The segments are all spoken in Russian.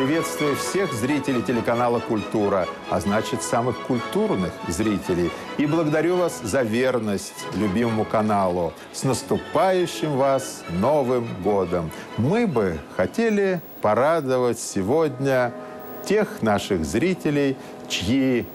Приветствую всех зрителей телеканала «Культура», а значит, самых культурных зрителей. И благодарю вас за верность любимому каналу. С наступающим вас Новым годом! Мы бы хотели порадовать сегодня тех наших зрителей, чьи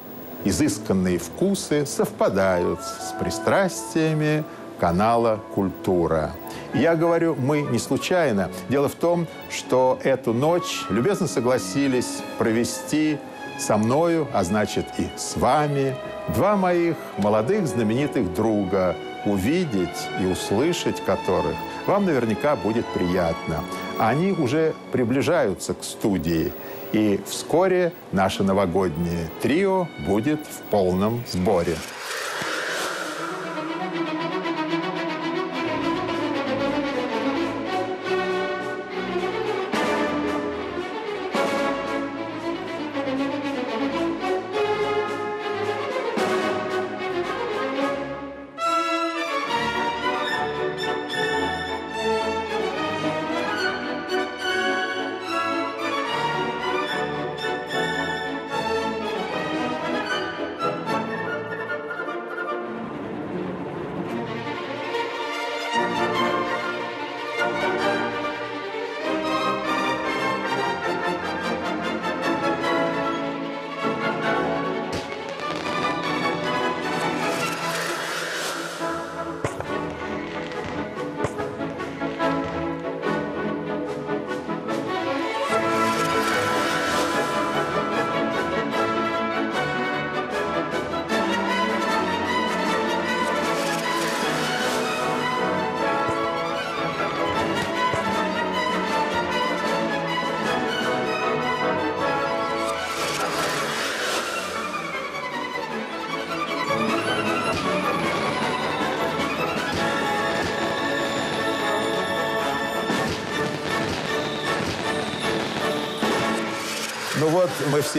изысканные вкусы совпадают с пристрастиями канала «Культура». Я говорю «мы» не случайно. Дело в том, что эту ночь любезно согласились провести со мною, а значит и с вами, два моих молодых знаменитых друга, увидеть и услышать которых вам наверняка будет приятно. Они уже приближаются к студии, и вскоре наше новогоднее трио будет в полном сборе.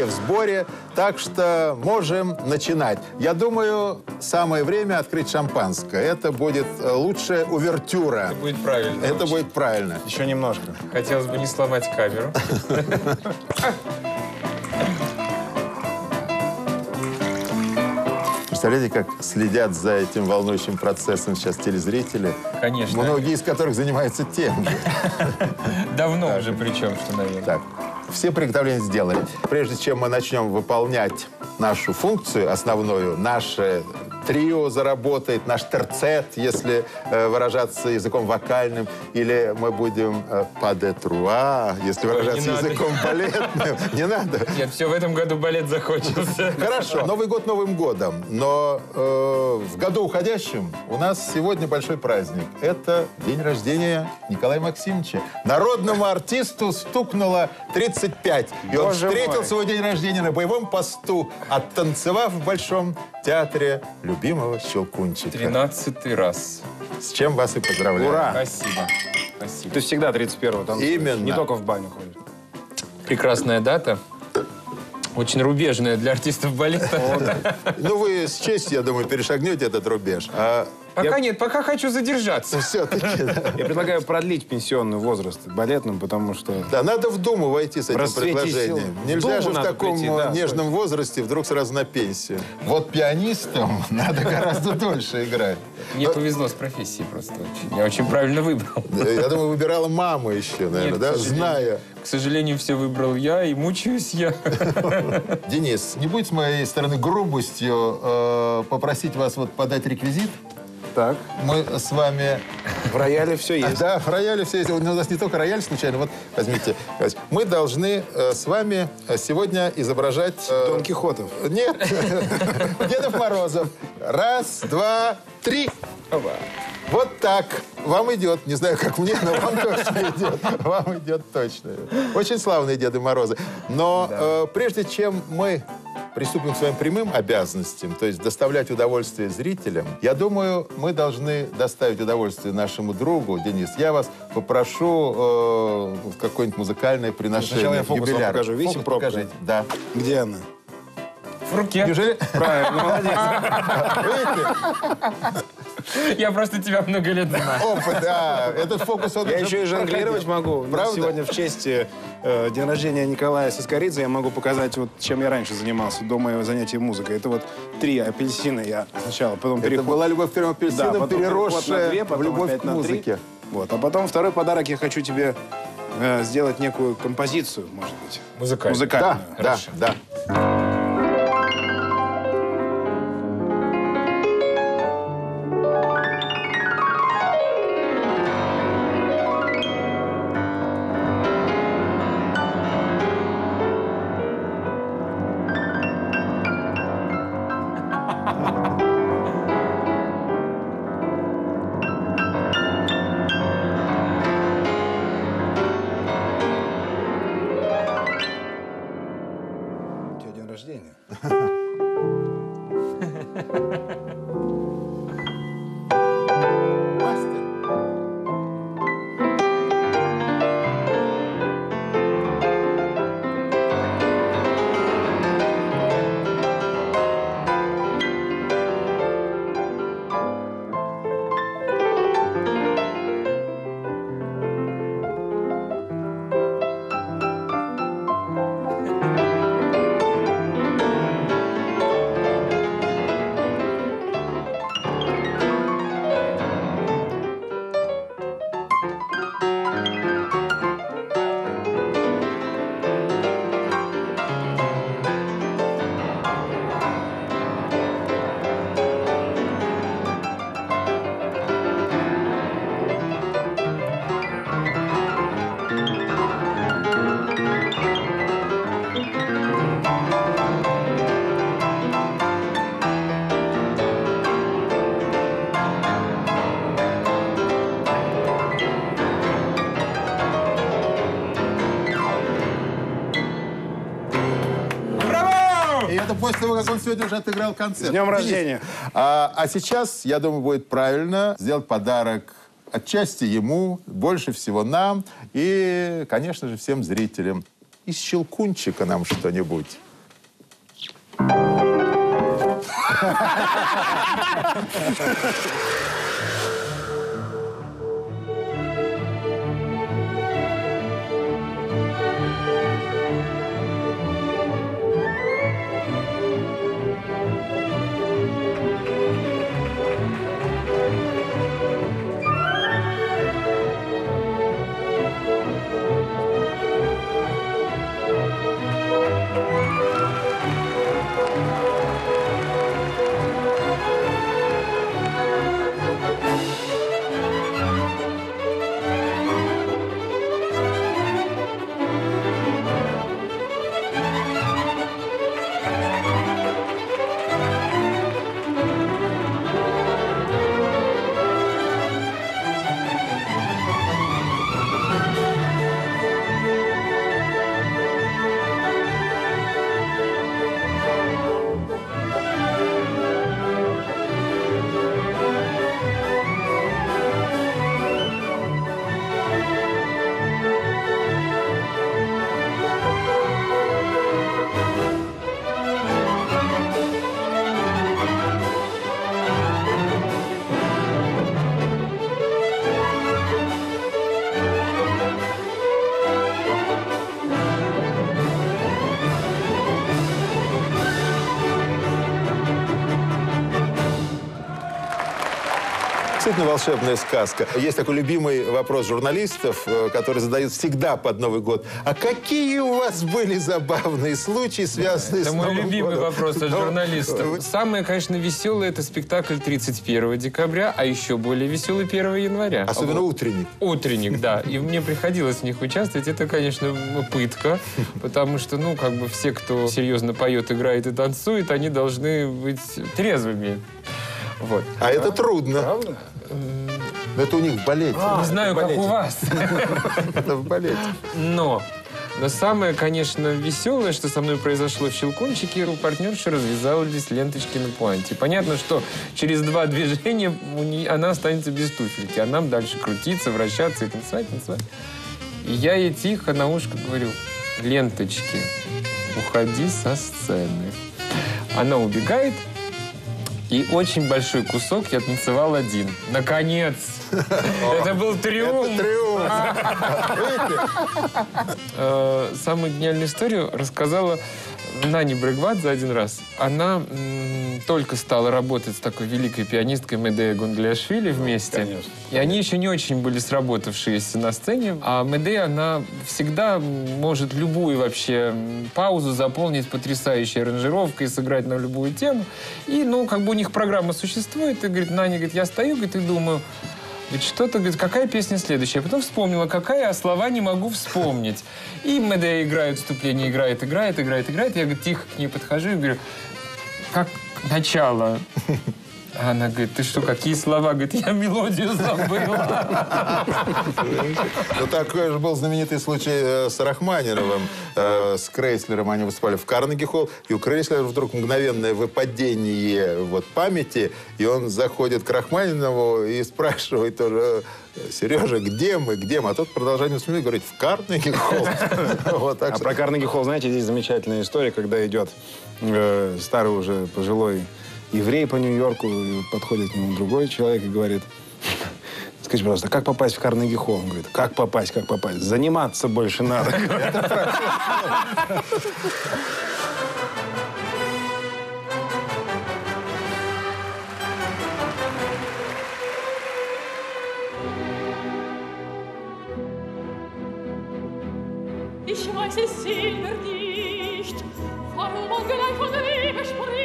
В сборе, так что можем начинать. Я думаю, самое время открыть шампанское. Это будет э, лучшая увертюра. Это будет правильно. Это очень. будет правильно. Еще немножко. Хотелось бы не сломать камеру. Представляете, как следят за этим волнующим процессом сейчас телезрители? Конечно. Многие из которых занимаются тем же. Давно уже причем, что, наверное. Так, все приготовления сделали. Прежде чем мы начнем выполнять нашу функцию основную, наше трио заработает, наш терцет, если э, выражаться языком вокальным, или мы будем э, падетруа, если выражаться не надо. языком балетным. Не надо? Нет, все, в этом году балет закончился. Хорошо. Новый год Новым годом. Но э, в году уходящем у нас сегодня большой праздник. Это день рождения Николая Максимовича. Народному артисту стукнуло 35. И он встретил мой. свой день рождения на боевом посту, оттанцевав в Большом театре любимого Щелкунчика. Тринадцатый раз. С чем вас и поздравляю. Ура! Спасибо. Спасибо. Ты всегда 31-го там. Именно. Не только в баню ходишь. Прекрасная дата. Очень рубежная для артистов балета. Ну, вы с честью, я думаю, перешагнете этот рубеж. А Пока нет, пока хочу задержаться. все-таки, да. Я предлагаю продлить пенсионный возраст балетным, потому что... Да, надо в Думу войти с этим предложением. сил. Нельзя Думу же в таком прийти, да, нежном возрасте вдруг сразу на пенсию. Вот пианистам надо гораздо дольше играть. Мне повезло с профессией просто очень. Я очень правильно выбрал. Я думаю, выбирала мама еще, наверное, да? Зная. К сожалению, все выбрал я, и мучаюсь я. Денис, не будет с моей стороны грубостью э, попросить вас вот подать реквизит? Так, Мы с вами... в рояле все есть. Да, в рояле все есть. У нас не только рояль случайно. Вот, возьмите. Мы должны э, с вами э, сегодня изображать... э, Дон Кихотов. Нет. Дедов Морозов. Раз, два, три. Вот так. Вам идет. Не знаю, как мне, но вам точно идет. Вам идет точно. Очень славные Деды Морозы. Но э, прежде чем мы приступим к своим прямым обязанностям, то есть доставлять удовольствие зрителям, я думаю, мы должны доставить удовольствие нашему другу. Денис, я вас попрошу э, в какое-нибудь музыкальное приношение. Сначала я фокус вам покажу. Видите Фокус покажите. Да. Где она? В руке. Неужели? Правильно, молодец. Видите? Я просто тебя много лет знаю. Опыт, да. Этот фокус он Я еще и жонглировать могу. Правда? Сегодня в честь э, дня рождения Николая Соскоридзе я могу показать, вот, чем я раньше занимался до моего занятия музыкой. Это вот три апельсина я сначала, потом Это переход. была любовь к трем апельсинам, на переросшая две, в любовь к музыке. Вот. А потом второй подарок я хочу тебе э, сделать некую композицию, может быть. Музыкальную. Музыкальную. Да, да, Хорошо. да. У сегодня уже отыграл концерт. С днем рождения. А, а сейчас, я думаю, будет правильно сделать подарок отчасти ему, больше всего нам и, конечно же, всем зрителям. Из щелкунчика нам что-нибудь. Действительно волшебная сказка. Есть такой любимый вопрос журналистов, э, который задают всегда под Новый год. А какие у вас были забавные случаи, связанные Это с мой Новым любимый годом? вопрос от Ну, журналистов. Самое, конечно, веселое это спектакль 31 декабря, а еще более веселый 1 января. Особенно Вот. утренний. Утренник, да. И мне приходилось в них участвовать. Это, конечно, пытка, потому что, ну, как бы все, кто серьезно поет, играет и танцует, они должны быть трезвыми. Вот. А это трудно. Правда? Но это у них в балете. Не знаю, как у вас. Это в балете. Но но самое, конечно, веселое, что со мной произошло в Щелкунчике, у партнерши развязались ленточки на пуанте. Понятно, что через два движения у нее, она останется без туфельки, а нам дальше крутиться, вращаться и танцевать, танцевать. И я ей тихо на ушко говорю, ленточки, уходи со сцены. Она убегает, И очень большой кусок я танцевал один. Наконец! Это был триумф! Это триумф. Э, Самую гениальную историю рассказала Нани Брегват за один раз. Она только стала работать с такой великой пианисткой Медея Гунгляшвили вместе. Конечно. И они еще не очень были сработавшиеся на сцене. А Медея, она всегда может любую вообще паузу заполнить потрясающей аранжировкой, сыграть на любую тему. И, ну, как бы у них программа существует. И, говорит, Наня, говорит, я стою, говорит, и думаю, Говорит, что-то, говорит, какая песня следующая? Потом вспомнила, какая, а слова не могу вспомнить. И Медея играет, вступление играет, играет, играет, играет. Я, говорит, тихо к ней подхожу и говорю, как начало? А Она говорит, ты что, какие слова? Говорит, я мелодию забыла. Ну, такой же был знаменитый случай э, с Рахманиновым, э, с Крейслером. Они выступали в Карнеги-холл, и у Крейслера вдруг мгновенное выпадение вот, памяти, и он заходит к Рахманинову и спрашивает тоже, Сережа, где мы, где мы? А тот продолжает вспоминать, говорит, в Карнеги-холл. Вот А что- про Карнеги Холл, знаете, здесь замечательная история, когда идет э, старый уже пожилой еврей по Нью-Йорку, подходит к нему другой человек и говорит, скажите, пожалуйста, как попасть в Карнеги Холл? Он говорит, как попасть, как попасть? Заниматься больше надо. Ich weiß es selber nicht, warum man gleich von Liebe spricht.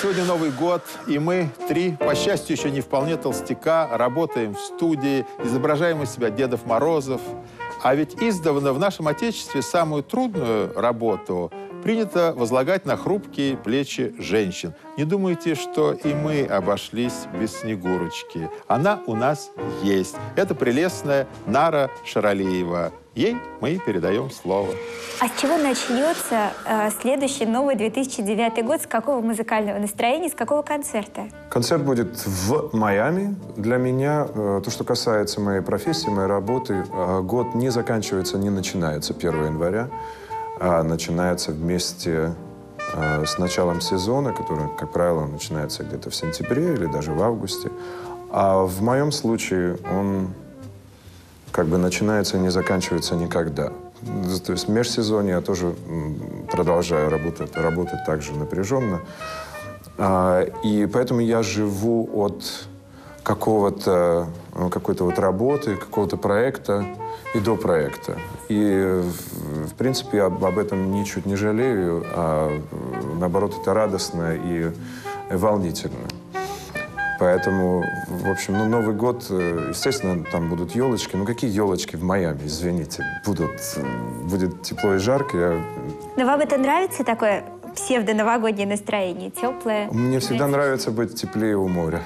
Сегодня Новый год, и мы, три, по счастью, еще не вполне толстяка, работаем в студии, изображаем из себя Дедов Морозов. А ведь издавна в нашем Отечестве самую трудную работу принято возлагать на хрупкие плечи женщин. Не думайте, что и мы обошлись без Снегурочки. Она у нас есть. Это прелестная Нара Шаралеева. Ей мы и передаем слово. А с чего начнется э, следующий новый 2009 год? С какого музыкального настроения, с какого концерта? Концерт будет в Майами. Для меня, э, то, что касается моей профессии, моей работы, э, год не заканчивается, не начинается 1 января, а начинается вместе э, с началом сезона, который, как правило, начинается где-то в сентябре или даже в августе. А в моем случае он как бы начинается и не заканчивается никогда. То есть в межсезонье я тоже продолжаю работать, работать также напряженно. А, И поэтому я живу от какого-то, э, какой-то вот работы, какого-то проекта и до проекта. И, в принципе, я об об этом ничуть не жалею, а э, наоборот, это радостно и волнительно. Поэтому, в общем, ну, Новый год, э, естественно, там будут елочки. Ну, какие елочки в Майами, извините? Будут, э, будет тепло и жарко. Я Но вам это нравится, такое псевдо-новогоднее настроение, теплое? Мне всегда нравится быть теплее у моря.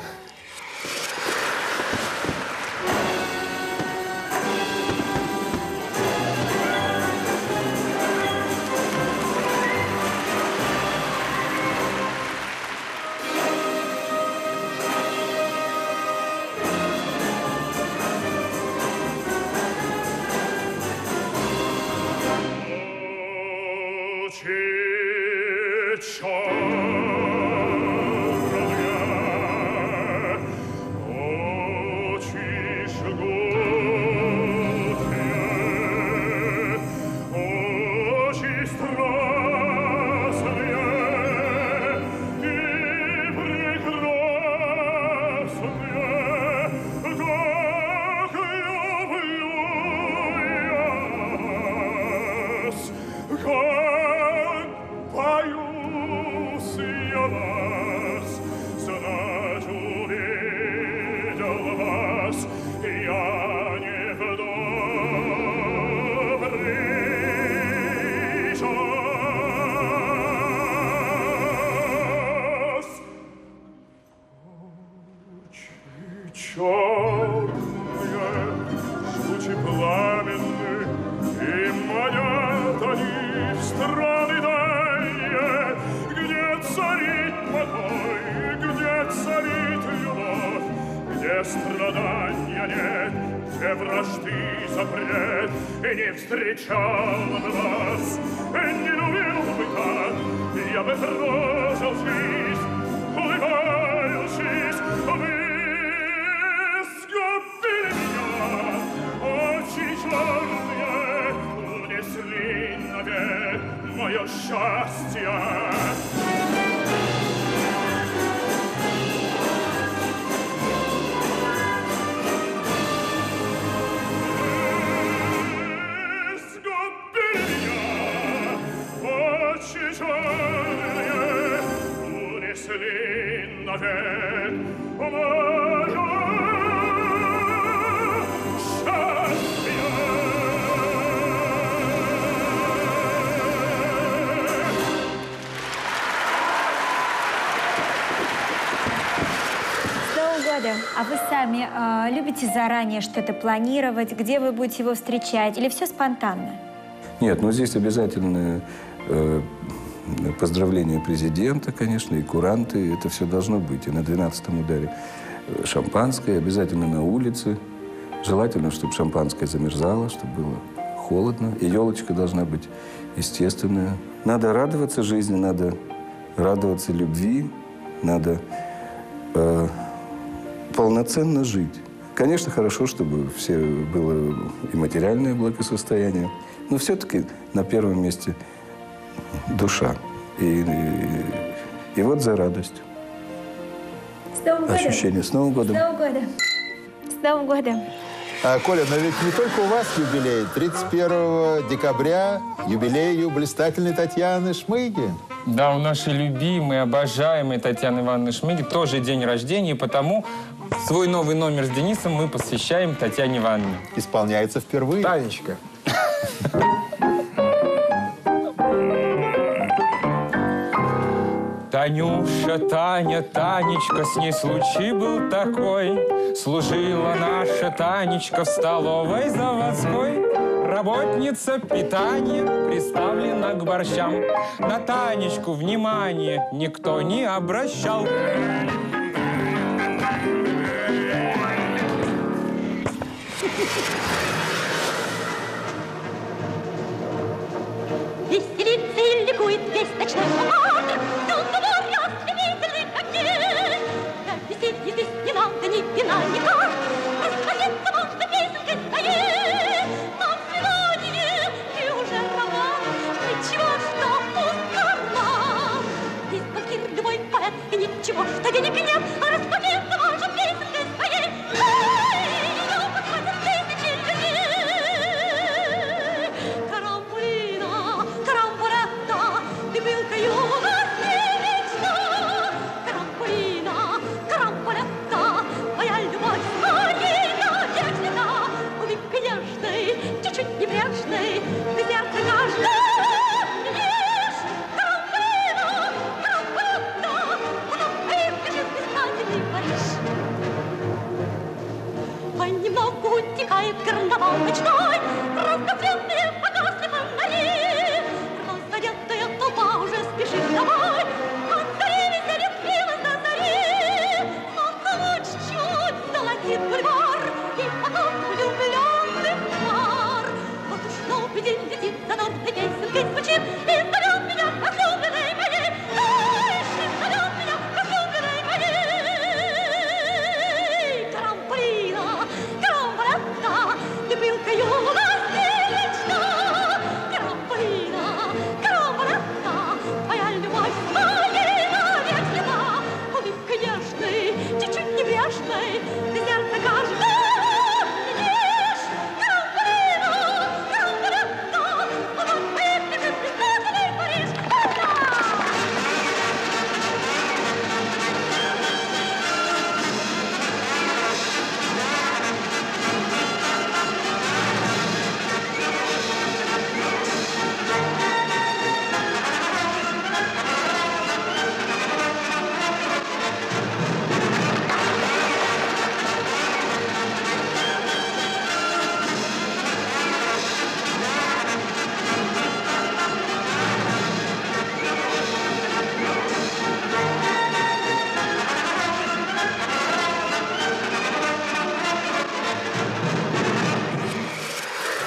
Годом! А вы сами э, любите заранее что-то планировать, где вы будете его встречать, или все спонтанно? Нет, ну здесь обязательно э, поздравления президента, конечно, и куранты. Это все должно быть. И на 12-м ударе э, шампанское, обязательно на улице. Желательно, чтобы шампанское замерзало, чтобы было холодно. И елочка должна быть естественная. Надо радоваться жизни, надо радоваться любви, надо э, полноценно жить. Конечно, хорошо, чтобы все было и материальное благосостояние, но все-таки на первом месте душа. И, и, и вот за радость. С Новым годом! Ощущение. С Новым С годом! Новым годом! С Новым годом! А, Коля, но ведь не только у вас юбилей. 31 декабря юбилей у блистательной Татьяны Шмыги. Да, у нашей любимой, обожаемой Татьяны Ивановны Шмыги тоже день рождения, и потому свой новый номер с Денисом мы посвящаем Татьяне Ивановне. Исполняется впервые. Танечка. Танюша, Таня, Танечка, с ней случай был такой. Служила наша Танечка в столовой заводской. Работница питания приставлена к борщам. На Танечку внимание никто не обращал. Веселится и ликует весь ночной говорят, стремительный как день. Для веселья здесь не надо ни вина, ни кар. Расходиться можно песенкой своей. Нам свидание, и уже роман. Ничего, что пуст карман. Здесь банкир, любой поэт, ничего, что денег нет. А расходиться можно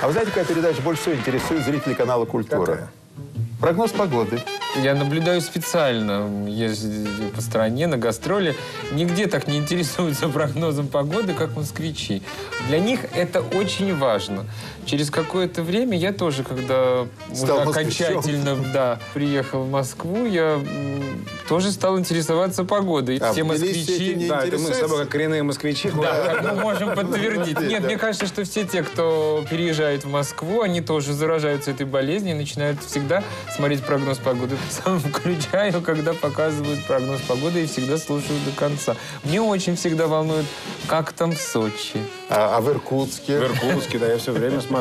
А вы знаете, какая передача больше всего интересует зрителей канала «Культура»? Какая? Прогноз погоды. Я наблюдаю специально, ездил по стране на гастроли. Нигде так не интересуются прогнозом погоды, как москвичи. Для них это очень важно. Через какое-то время я тоже, когда Стал уже окончательно да, приехал в Москву, я тоже стал интересоваться погодой. А Все москвичи... Да, это мы с тобой как коренные москвичи. Да, как мы можем подтвердить. Нет, мне кажется, что все те, кто переезжает в Москву, они тоже заражаются этой болезнью и начинают всегда смотреть прогноз погоды. Сам включаю, когда показывают прогноз погоды и всегда слушаю до конца. Мне очень всегда волнует, как там в Сочи. А, а в Иркутске? В Иркутске, да, я все время смотрю.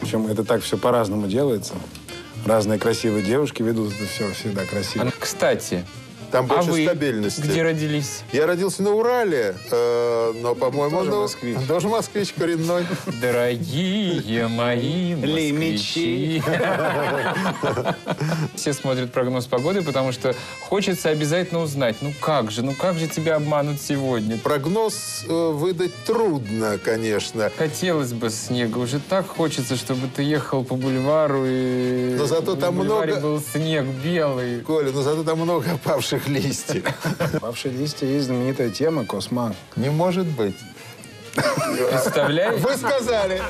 Причем это так все по-разному делается. Разные красивые девушки ведут это все всегда красиво. А, Кстати, Там а больше вы стабильности. где родились? Я родился на Урале, э, но, по-моему, Тоже ну, москвич. Тоже москвич коренной. Дорогие мои москвичи. Все смотрят прогноз погоды, потому что хочется обязательно узнать, ну как же, ну как же тебя обманут сегодня? Прогноз э, выдать трудно, конечно. Хотелось бы снега. Уже так хочется, чтобы ты ехал по бульвару и... Но зато там много- был снег белый. Коля, но зато там много опавших листьев. Павшие листья есть знаменитая тема Косман. Не может быть. Представляешь? Вы сказали.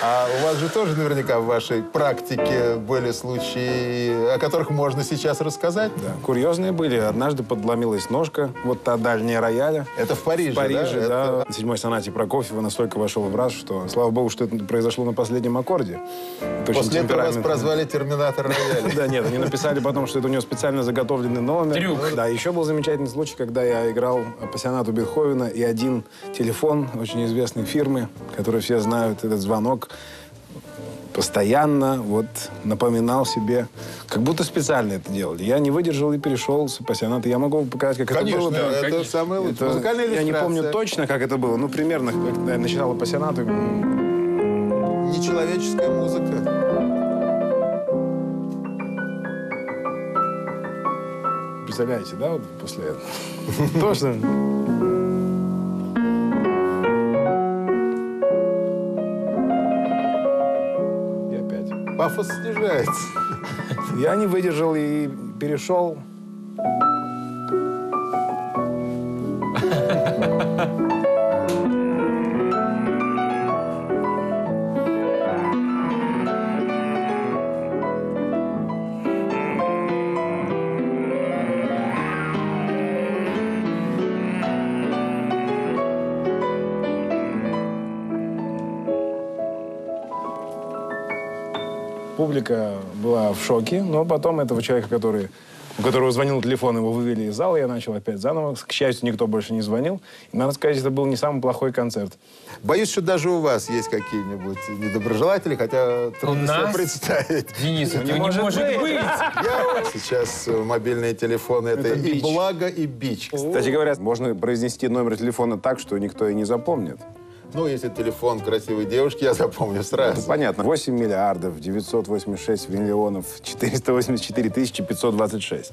А у вас же тоже наверняка в вашей практике были случаи, о которых можно сейчас рассказать? Да, курьезные были. Однажды подломилась ножка, вот та дальняя рояля. Это в Париже, В Париже, да? да. Это- На седьмой сонате Прокофьева настолько вошел в раз, что, слава богу, что это произошло на последнем аккорде. Очень После этого вас прозвали терминатор рояля. Да, нет, они написали потом, что это у него специально заготовленный номер. Трюк. Да, еще был замечательный случай, когда я играл по сонату Бетховена, и один телефон очень известной фирмы, который все знают, этот звонок постоянно вот напоминал себе, как будто специально это делали. Я не выдержал и перешел с пассионата. Я могу вам показать, как Конечно, это было. это конечно. самое лучшее. Это- Музыкальная я не помню точно, как это было. Ну, примерно, когда я начинал пассионату. Нечеловеческая музыка. Представляете, да, вот после этого? Точно. И опять. Пафос снижается. Я не выдержал и перешел. Публика была в шоке, но потом этого человека, который, у которого звонил телефон, его вывели из зала, я начал опять заново. К счастью, никто больше не звонил. И, надо сказать, это был не самый плохой концерт. Боюсь, что даже у вас есть какие-нибудь недоброжелатели, хотя трудно У себе нас? представить. Денис, этого не может может быть. быть. Я- Сейчас э, мобильные телефоны это, Это и бич. благо, и бич. Кстати говоря, можно произнести номер телефона так, что никто и не запомнит. Ну, если телефон красивой девушки, я запомню сразу. Понятно. 8 миллиардов 986 миллионов 484 тысячи 526.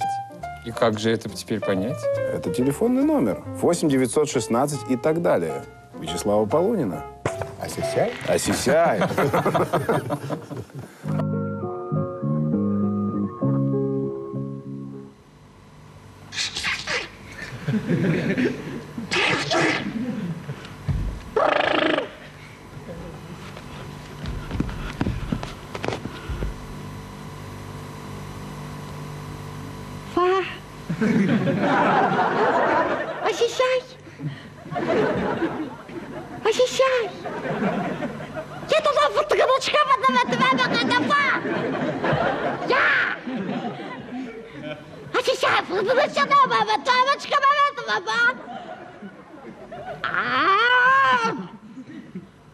И как же это теперь понять? Это телефонный номер. 8 916 и так далее. Вячеслава Полунина. Was je saai? Was je saai? Je dat al vertroedelschap dat we te hebben aan de pa. Ja! Als je saai vertroedelschap dat we te hebben aan de. Ah!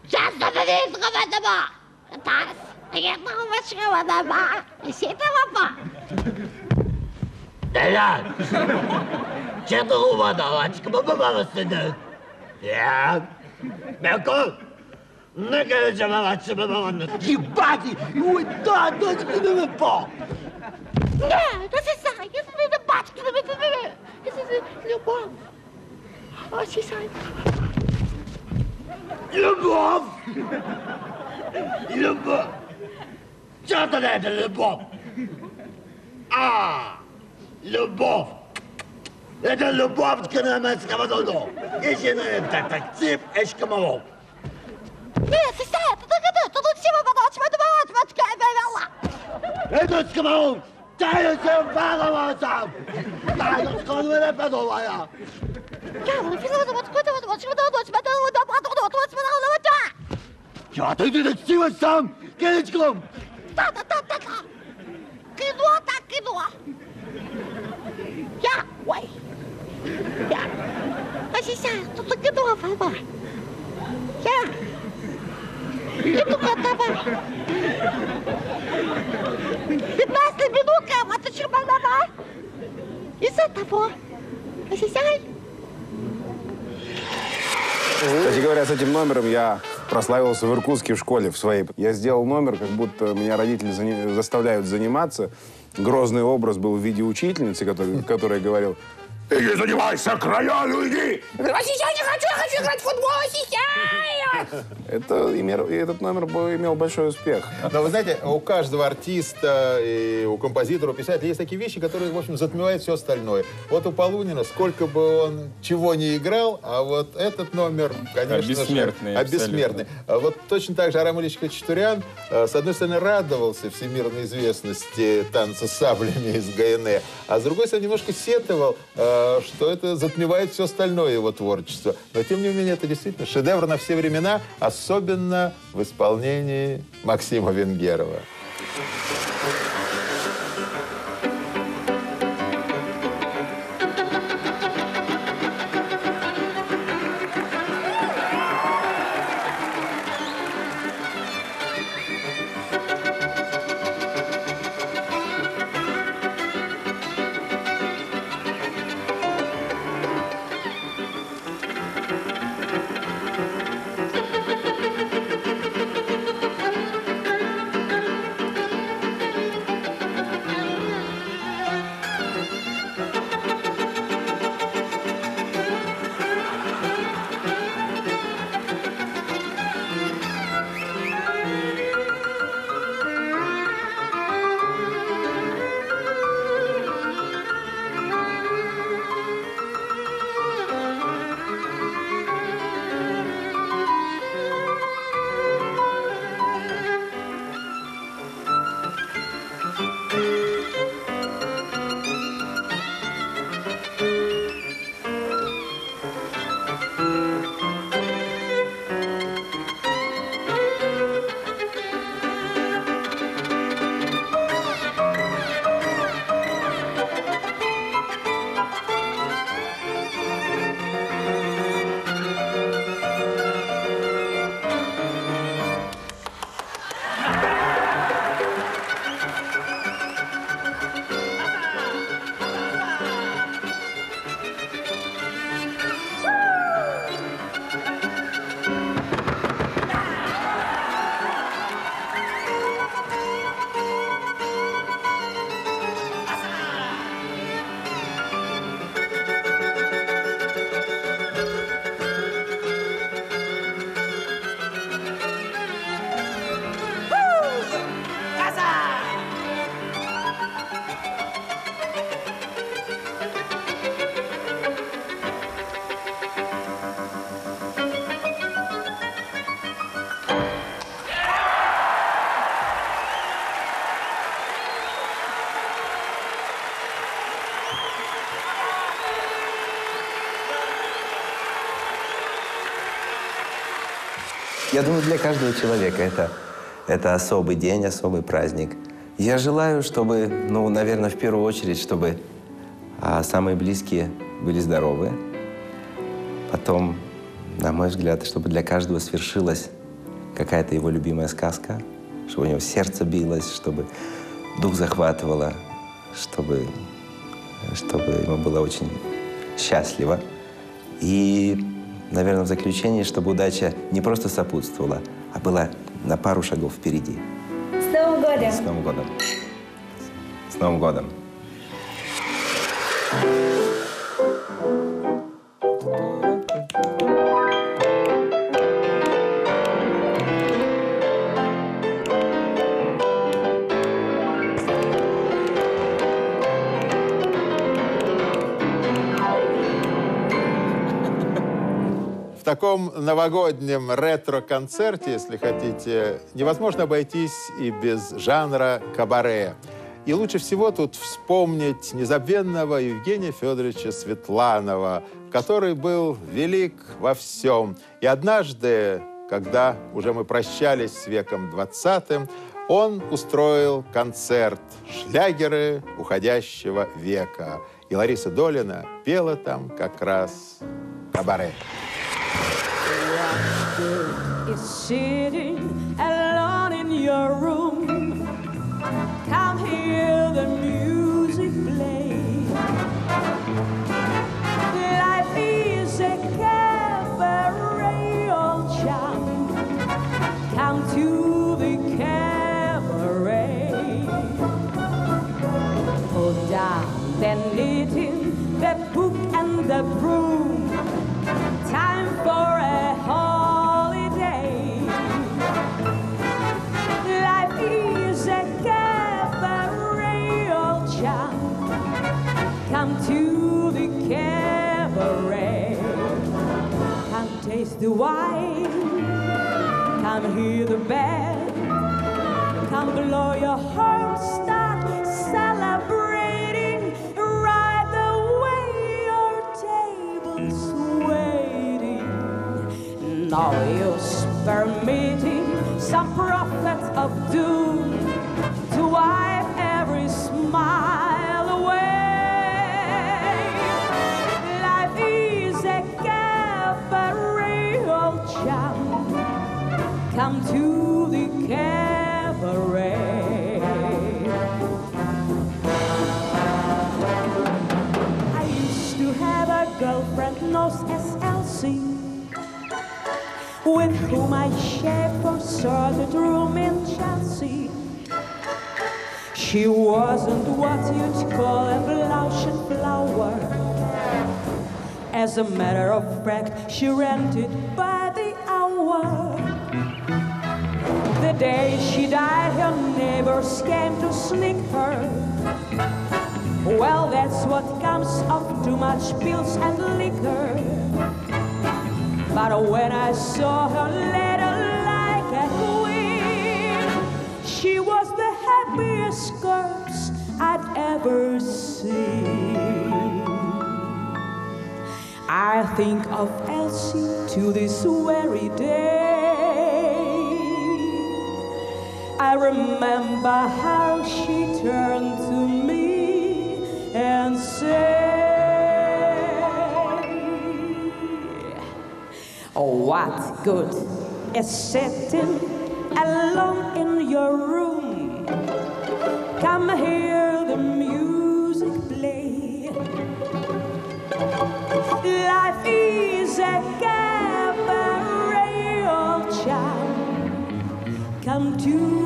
Ja, dat is de. Dat is, ik heb nog een wat schouw de. Je zit er wat. Beyler! Çatı kovada aşkımın babasıdır. Ya! Meko! Ne geleceğim aşkımın babasını? Gibati! Uydağ dönüşümü bu! Ne? Das ist sein! Jetzt ist der Batschkin! Jetzt ist der Mann! Ah, sie sein! Любовь! Любовь! Что ты на это, любовь? А! любовь. Это любовь к немецкому дуду. Еще на это тип эшкамовол. Нет, сестра, это так это, тут всего подалось, мы думали, от матка я вела. Это эшкамовол, таю всем баловаться. Таю, сколько вы не подумали. Я, мы пила, вот куда, вот вот сюда, вот сюда, вот сюда, вот сюда, вот сюда, вот сюда. Я, ты детектива сам, Келечком. Да, да, да, да, да. Кино так кино. Я, ой. Я. Осисай, тут кино, папа. Я. Иду-ка давай. 15 минут, а ты черманова. Из-за того. Осисай. Кстати говоря, с этим номером я прославился в Иркутске в школе в своей. Я сделал номер, как будто меня родители зани- заставляют заниматься. Грозный образ был в виде учительницы, который, которая говорил, Иди занимайся, к роялю иди! Ассистент, не хочу, я хочу играть в футбол, ассистент! Это, имел- и этот номер имел большой успех. Но вы знаете, у каждого артиста, и у композитора, у писателя есть такие вещи, которые, в общем, затмевают все остальное. Вот у Полунина, сколько бы он чего не играл, а вот этот номер, конечно же, Бессмертный, обессмертный. А вот точно так же Арам Ильич Хачатурян, э, с одной стороны, радовался всемирной известности танца с саблями из ГНЭ, а с другой стороны, немножко сетовал, э, что это затмевает все остальное его творчество. Но, тем не менее, это действительно шедевр на все времена, особенно в исполнении Максима Венгерова. Я думаю, для каждого человека это, это особый день, особый праздник. Я желаю, чтобы, ну, наверное, в первую очередь, чтобы а, самые близкие были здоровы. Потом, на мой взгляд, чтобы для каждого свершилась какая-то его любимая сказка, чтобы у него сердце билось, чтобы дух захватывало, чтобы, чтобы ему было очень счастливо. И, наверное, в заключение, чтобы удача не просто сопутствовала, а была на пару шагов впереди. С Новым годом! С Новым годом! С Новым годом! Таком новогоднем ретро-концерте, если хотите, невозможно обойтись и без жанра кабаре. И лучше всего тут вспомнить незабвенного Евгения Федоровича Светланова, который был велик во всем. И однажды, когда уже мы прощались с веком 20 он устроил концерт «Шлягеры уходящего века». И Лариса Долина пела там как раз кабаре. Sitting alone in your room. Come hear the music play. Life is a cabaret, old chum. Come to the cabaret. Put down the knitting, the book through. Time for Come to the cabaret. Come taste the wine. Come hear the band. Come blow your horn, start celebrating. Right the way your table's waiting. No use permitting some prophet of doom to Come to the cabaret. I used to have a girlfriend known as Elsie, with whom I shared for certain room in Chelsea. She wasn't what you'd call a blushing flower. As a matter of fact, she rented by day she died, her neighbors came to sneak her. Well, that's what comes of too much pills and liquor. But when I saw her later like a queen, she was the happiest corpse I'd ever seen. I think of Elsie to this very day. I remember how she turned to me and said, Oh, what good is sitting alone in your room? Come hear the music play. Life is a cabaret, child. Come to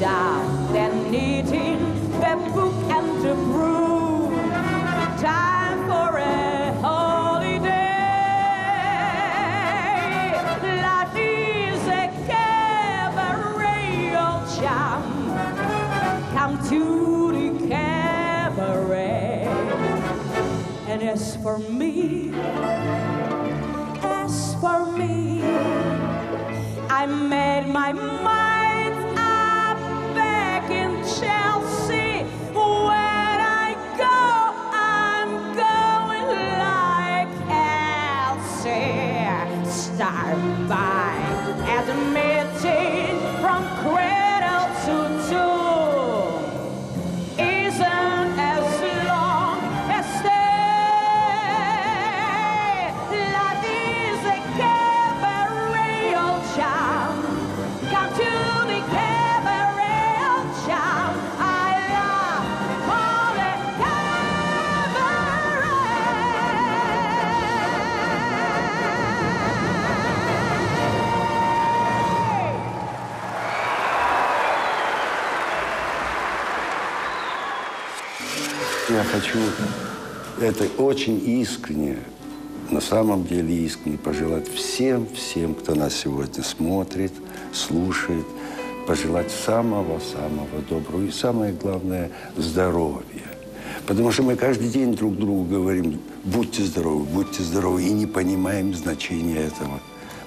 down the knitting, the book and the broom. Time for a holiday. Life is a cabaret, old chum. Come to the cabaret. And as for me, as for me, I made my mind Я хочу это очень искренне, на самом деле искренне пожелать всем, всем, кто нас сегодня смотрит, слушает, пожелать самого-самого доброго и самое главное – здоровья. Потому что мы каждый день друг другу говорим «будьте здоровы, будьте здоровы» и не понимаем значения этого.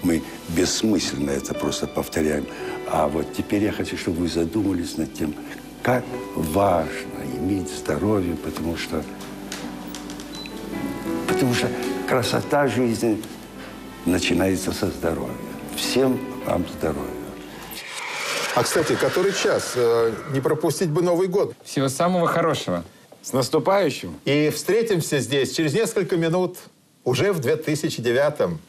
Мы бессмысленно это просто повторяем. А вот теперь я хочу, чтобы вы задумались над тем, как важно иметь здоровье, потому что, потому что красота жизни начинается со здоровья. Всем вам здоровья. А, кстати, который час? Э, Не пропустить бы Новый год. Всего самого хорошего. С наступающим. И встретимся здесь через несколько минут, уже в 2009 С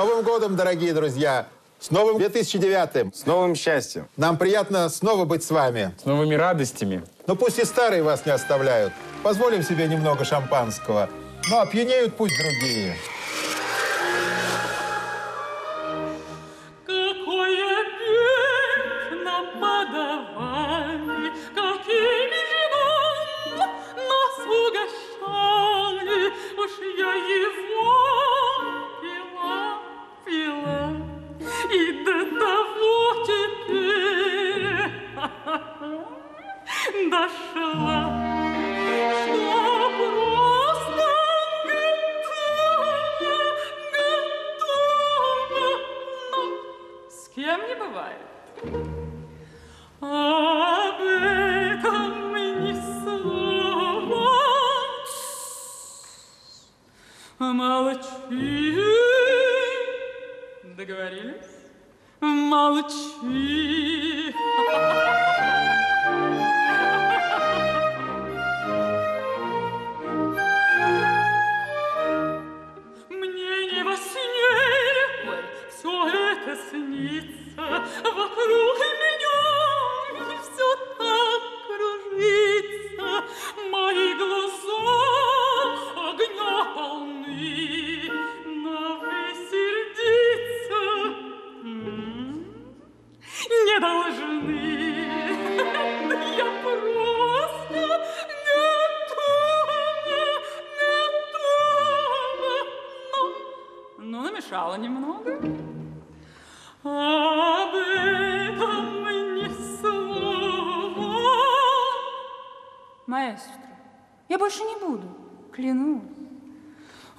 Новым годом, дорогие друзья! С новым 2009 С новым счастьем! Нам приятно снова быть с вами. С новыми радостями. Но пусть и старые вас не оставляют. Позволим себе немного шампанского. Ну, а пьянеют пусть другие.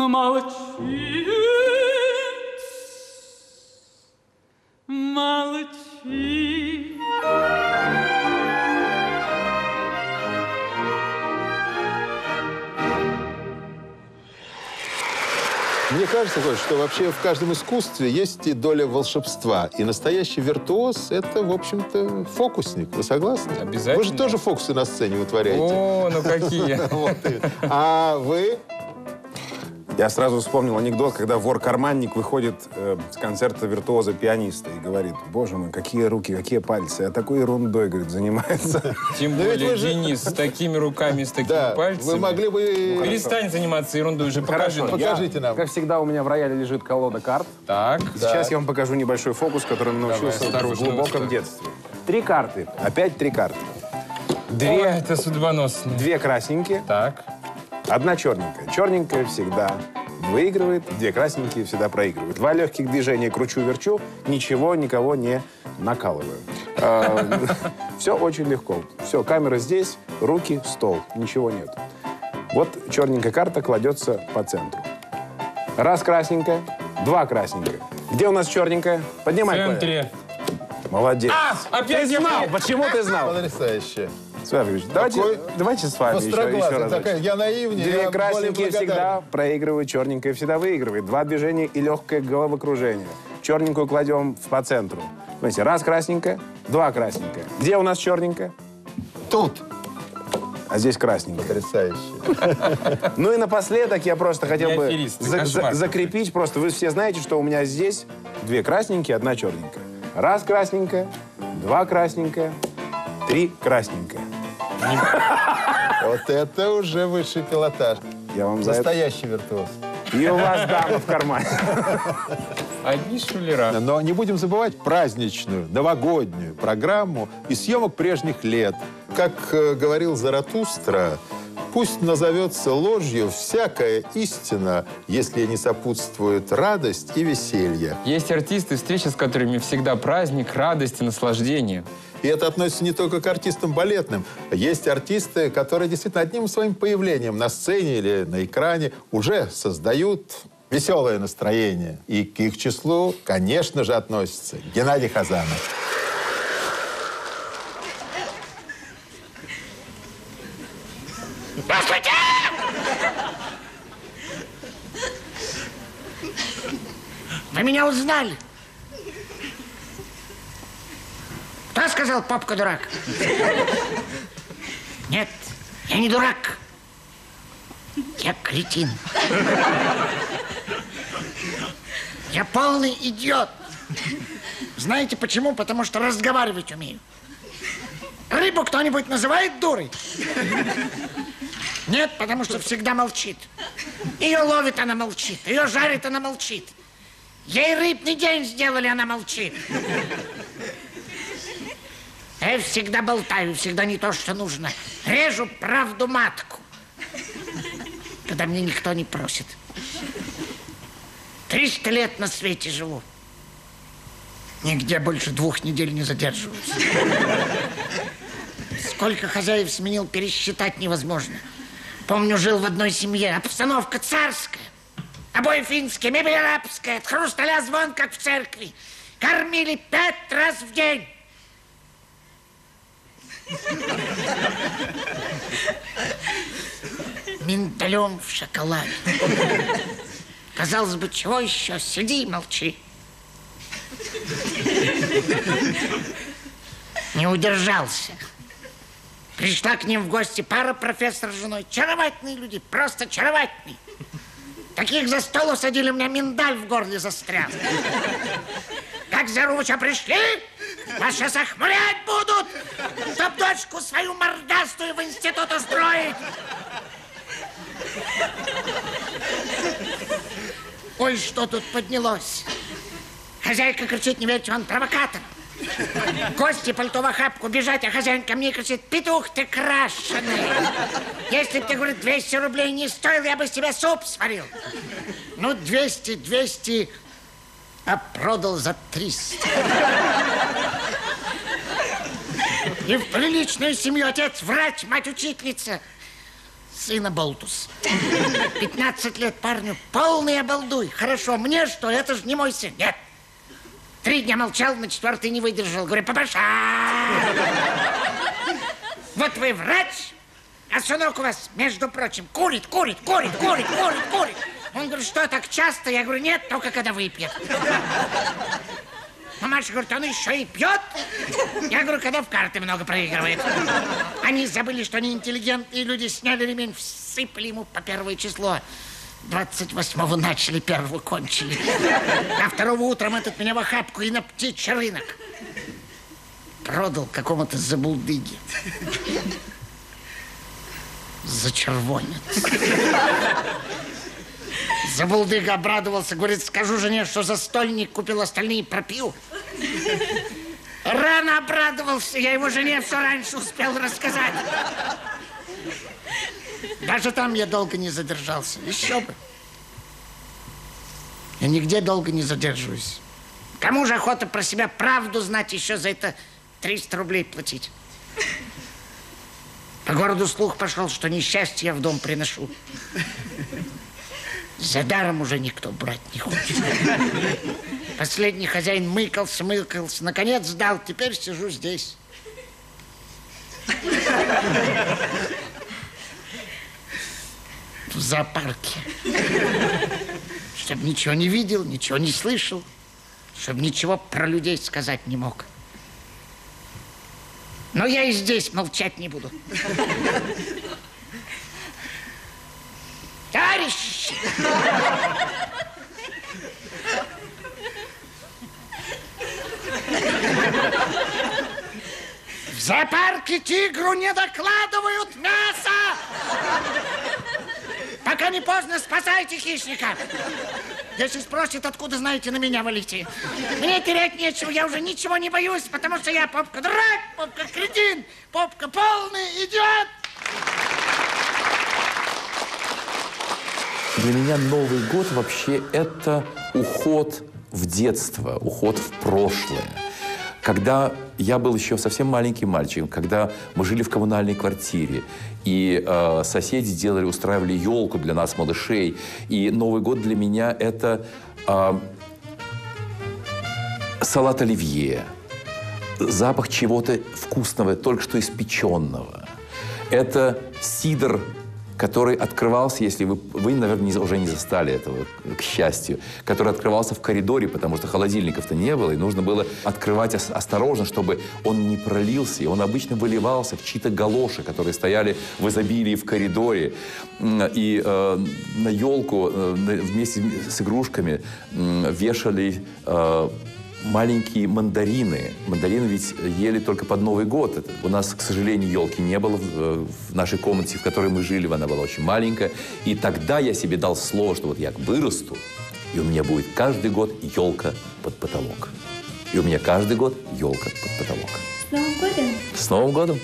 Молчи. Молчи. Мне кажется, что вообще в каждом искусстве есть и доля волшебства. И настоящий виртуоз – это, в общем-то, фокусник. Вы согласны? Обязательно. Вы же тоже фокусы на сцене вытворяете. О, ну какие. Вот и- А вы? Я сразу вспомнил анекдот, когда вор-карманник выходит э, с концерта виртуоза-пианиста и говорит, боже мой, какие руки, какие пальцы, а такой ерундой, говорит, занимается. Тем более, Денис, с такими руками, с такими Да, пальцами. вы могли бы... Перестань заниматься ерундой уже, покажи нам. Покажите нам. Как всегда, у меня в рояле лежит колода карт. Так. Сейчас я вам покажу небольшой фокус, которым научился в глубоком детстве. Три карты. Опять три карты. Две, это судьбоносно. две красненькие, Так. Одна черненькая. Черненькая всегда выигрывает, две красненькие всегда проигрывают. Два легких движения кручу-верчу, ничего никого не накалываю. Все очень легко. Все, камера здесь, руки, стол, ничего нет. Вот черненькая карта кладется по центру. Раз красненькая, два красненькая. Где у нас черненькая? В Поднимай. Коля. центре. Молодец. опять ты я знал. Почему ты знал? Потрясающе. Святович, давайте, давайте с вами еще, еще разочек. такая. Я наивнее, Две я красненькие более всегда проигрывают, черненькая всегда выигрывает. Два движения и легкое головокружение. Черненькую кладем в- по центру. Смотрите, раз красненькая, два красненькая. Где у нас черненькая? Тут. А здесь красненькая. Потрясающе. Ну и напоследок я просто хотел бы закрепить. Просто вы все знаете, что у меня здесь две красненькие, одна черненькая. Раз красненькая, два красненькая, три красненькая. Вот это уже высший пилотаж. Я вам за это... Настоящий виртуоз. И у вас дама в кармане. Одни шулера. Но не будем забывать праздничную, новогоднюю программу и съемок прежних лет. Как э, говорил Заратустра, пусть назовется ложью всякая истина, если не сопутствует радость и веселье. Есть артисты, встреча с которыми всегда праздник, радость и наслаждение. И это относится не только к артистам балетным. Есть артисты, которые действительно одним своим появлением на сцене или на экране уже создают веселое настроение. И к их числу, конечно же, относится Геннадий Хазанов. Здравствуйте! Вы меня узнали? Кто сказал, папка дурак? Нет, я не дурак. Я кретин. Я полный идиот. Знаете почему? Потому что разговаривать умею. Рыбу кто-нибудь называет дурой? Нет, потому что всегда молчит. Ее ловит, она молчит. Ее жарит, она молчит. Ей рыбный день сделали, она молчит. Я всегда болтаю, всегда не то, что нужно. Режу правду матку. Когда мне никто не просит. Триста лет на свете живу. Нигде больше двух недель не задерживаюсь. Сколько хозяев сменил, пересчитать невозможно. Помню, жил в одной семье. Обстановка царская. Обои финские, мебель арабская. От хрусталя звон, как в церкви. Кормили пять раз в день. Миндалем в шоколаде. Казалось бы, чего еще? Сиди и молчи. Не удержался. Пришла к ним в гости пара профессор с женой. Чаровательные люди, просто чаровательные. Таких за стол усадили, у меня миндаль в горле застрял. Как Зарувича пришли, вас сейчас охмурять будут, чтоб дочку свою мордастую в институт устроить. Ой, что тут поднялось. Хозяйка кричит, не верьте, он провокатор. Гости пальто в охапку бежать, а хозяин ко мне кричит, петух ты крашеный. Если бы ты, говорит, 200 рублей не стоил, я бы с тебя суп сварил. Ну, 200, 200, а продал за 300. И в приличную семью отец врач, мать учительница. Сына болтус. 15 лет парню, полный обалдуй. Хорошо, мне что, это же не мой сын. Нет. Три дня молчал, на четвертый не выдержал. Говорю, папаша! Вот вы врач, а сынок у вас, между прочим, курит, курит, курит, курит, курит, курит. Он говорит, что так часто? Я говорю, нет, только когда выпьет. Мамаша говорит, он еще и пьет? Я говорю, когда в карты много проигрывает. Они забыли, что они интеллигентные люди, сняли ремень, всыпали ему по первое число. 28-го начали, первого кончили. А второго утром этот меня в охапку и на птичий рынок. Продал какому-то забулдыге. Зачервонец. Забулдыга обрадовался, говорит, скажу жене, что за стольник купил, остальные пропил. Рано обрадовался, я его жене все раньше успел рассказать. Даже там я долго не задержался. Еще бы. Я нигде долго не задерживаюсь. Кому же охота про себя правду знать, еще за это 300 рублей платить? По городу слух пошел, что несчастье я в дом приношу. За даром уже никто брать не хочет. Последний хозяин мыкался, мыкался, наконец сдал, теперь сижу здесь. В зоопарке. Чтоб ничего не видел, ничего не слышал, чтоб ничего про людей сказать не мог. Но я и здесь молчать не буду. Товарищи! В зоопарке тигру не докладывают мясо! Пока не поздно, спасайте хищника! Если спросит, откуда знаете, на меня валите. Мне терять нечего, я уже ничего не боюсь, потому что я попка дурак, попка кретин, попка полный идиот! Для меня Новый год вообще это уход в детство, уход в прошлое. Когда я был еще совсем маленьким мальчиком, когда мы жили в коммунальной квартире, и э, соседи делали, устраивали елку для нас, малышей, и Новый год для меня это э, салат оливье, запах чего-то вкусного, только что испеченного. Это сидр который открывался, если вы, вы наверное, не- уже не застали этого, к счастью, который открывался в коридоре, потому что холодильников-то не было, и нужно было открывать ос- осторожно, чтобы он не пролился. И он обычно выливался в чьи-то галоши, которые стояли в изобилии в коридоре. И э, на елку э, вместе с игрушками м, вешали э, маленькие мандарины. Мандарины ведь ели только под Новый год. Это- у нас, к сожалению, елки не было в, э, в нашей комнате, в которой мы жили. Она была очень маленькая. И тогда я себе дал слово, что вот я вырасту, и у меня будет каждый год елка под потолок. И у меня каждый год елка под потолок. С Новым годом! С Новым годом!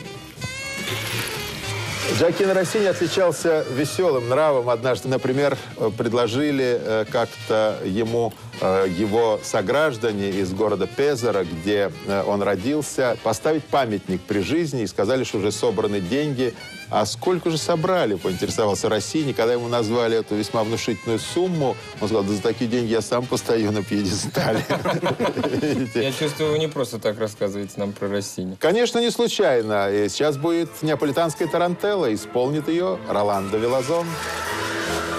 Джакин Россини отличался веселым нравом. Однажды, например, предложили э, как-то ему э, его сограждане из города Пезера, где э, он родился, поставить памятник при жизни и сказали, что уже собраны деньги. А сколько же собрали, поинтересовался Россини, когда ему назвали эту весьма внушительную сумму. Он сказал, да за такие деньги я сам постою на пьедестале. Я чувствую, вы не просто так рассказываете нам про Россини. Конечно, не случайно. И сейчас будет неаполитанская тарантелла. Исполнит ее Роландо Вилазон. La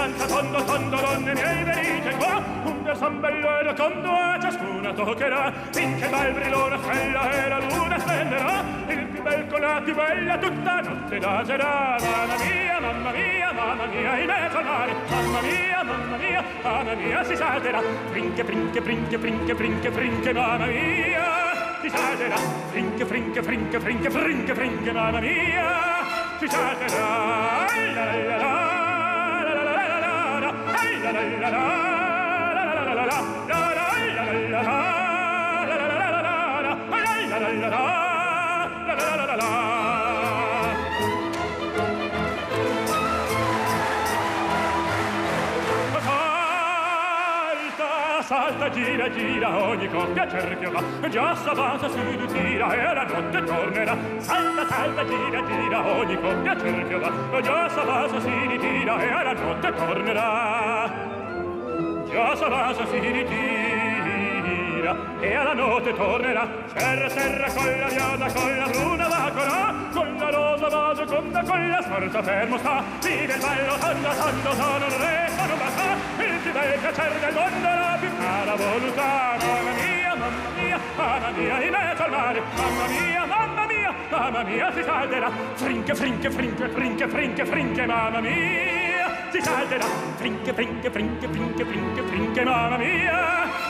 Danza tondo, tondo, donne miei, venite qua. Un bel san bello e rotondo a ciascuna toccherà. Finché va il brillone stella e la luna splenderà. Il più bel con la più bella tutta notte dacerà. Mamma mia, mamma mia, mamma mia, in mezzo al mare. Mamma mia, mamma mia, mamma mia, si salterà. Frinche, frinche, frinche, frinche, frinche, frinche, mamma mia. Si salterà. Frinche, frinche, frinche, frinche, frinche, frinche, mamma mia. Si salterà. La, la, la, la, la, la, gira, gira, ogni coppia cerchio va. Già s'avanza, si ritira e la notte tornerà. Salta, salta, gira, gira, ogni coppia cerchio va. Già s'avanza, si ritira e la notte tornerà. Già s'avanza, si ritira e alla notte tornerà. Serra, serra, con la viola, con la bruna vacorà, con la rosa va seconda, con la sforza fermo sta. Vive il ballo, tanto, tanto, sono un re, sono basta. Il più bel piacere del mondo, la più cara volontà. Mamma mia, mamma mia, mamma mia, in mezzo al mare. Mamma mia, mamma mia, mamma mia, si salterà. Frinche, frinche, frinche, frinche, frinche, frinche, mamma mia, si salterà. Frinche, frinche, frinche, frinche, frinche, frinche, mamma mia,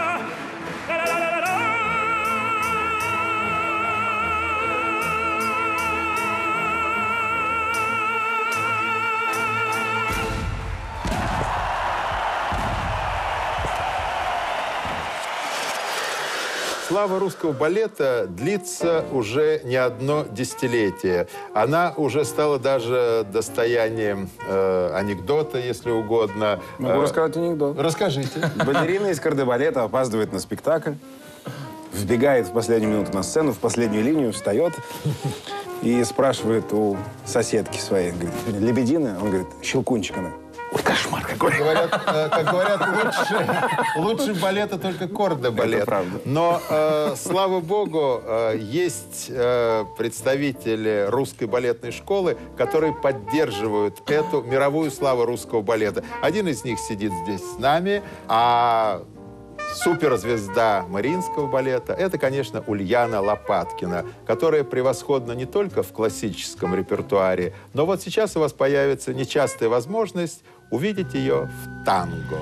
Слава русского балета длится уже не одно десятилетие. Она уже стала даже достоянием э, анекдота, если угодно. Могу Э, рассказать анекдот. Расскажите. Балерина из кардебалета опаздывает на спектакль, вбегает в последнюю минуту на сцену, в последнюю линию встает и спрашивает у соседки своей, говорит, Лебедина? Он говорит, Щелкунчик она. Ой, кошмар какой. Говорят, э, как говорят, лучше, лучше балета только корда балет. Но, э, слава богу, э, есть э, представители русской балетной школы, которые поддерживают эту мировую славу русского балета. Один из них сидит здесь с нами, а суперзвезда Мариинского балета – это, конечно, Ульяна Лопаткина, которая превосходна не только в классическом репертуаре, но вот сейчас у вас появится нечастая возможность увидеть ее в танго.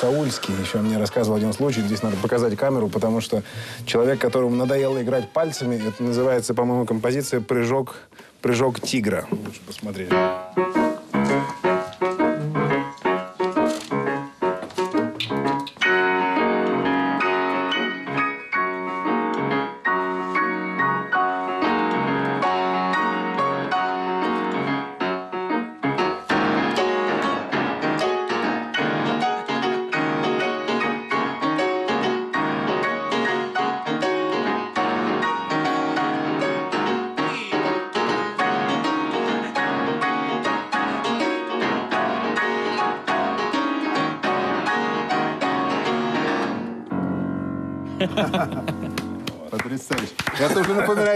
Саульский еще мне рассказывал один случай. Здесь надо показать камеру, потому что человек, которому надоело играть пальцами, это называется, по-моему, композиция «Прыжок, прыжок тигра». Лучше посмотреть.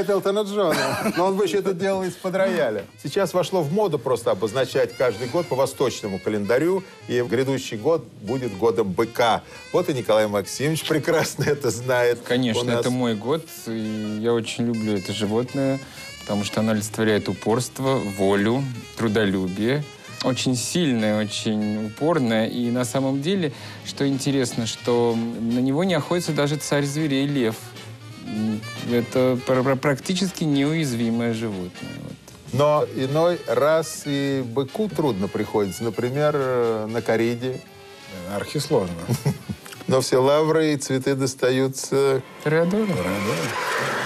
Напоминает Элтона Джона. Но он бы еще это делал из-под рояля. Сейчас вошло в моду просто обозначать каждый год по восточному календарю. И грядущий год будет годом быка. Вот и Николай Максимович прекрасно это знает. Конечно, нас- это мой год. И я очень люблю это животное, потому что оно олицетворяет упорство, волю, трудолюбие. Очень сильное, очень упорное. И на самом деле, что интересно, что на него не охотится даже царь зверей лев. Это пр- практически неуязвимое животное. Но иной раз и быку трудно приходится. Например, э, на кориде. Архисложно. Но все лавры и цветы достаются... Тореадору. Autre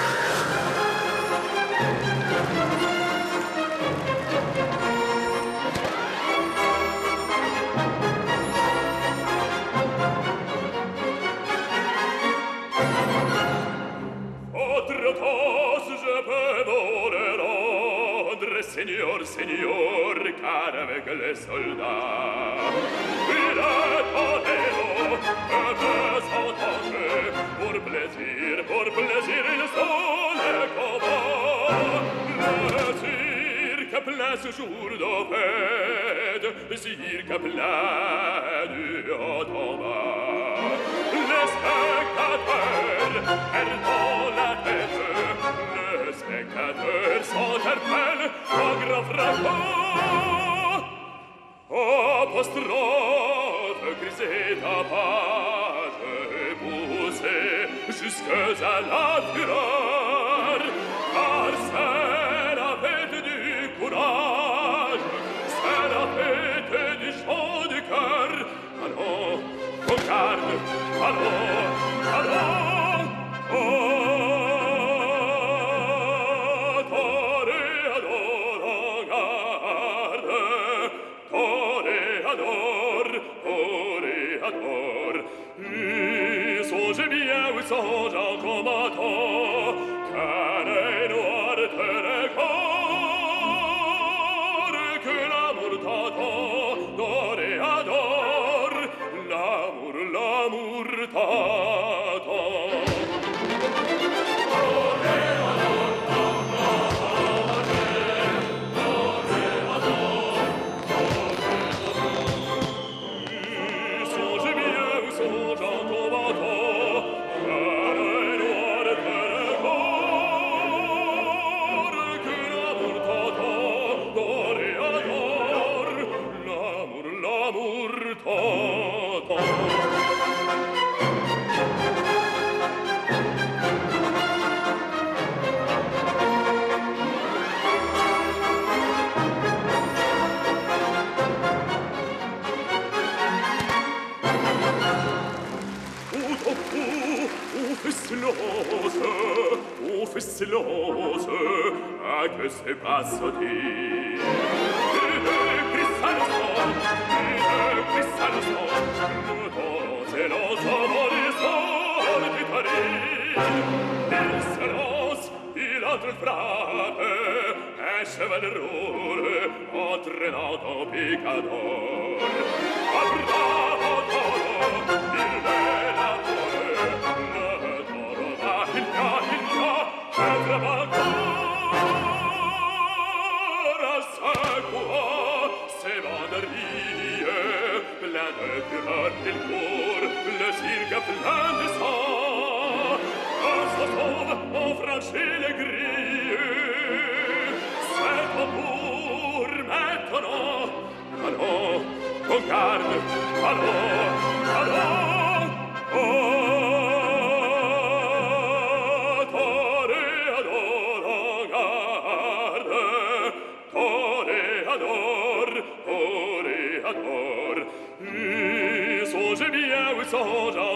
apostrophe apostrophe grisée ta page poussée jusque à la fureur car c'est la fête du courage c'est la fête du chant du cœur allons, on garde, allons. parfois s'évanouir plein de fureur qu'il court le cirque plein de sang on se sauve on franchit les grilles c'est maintenant allons on garde allons allons oh soda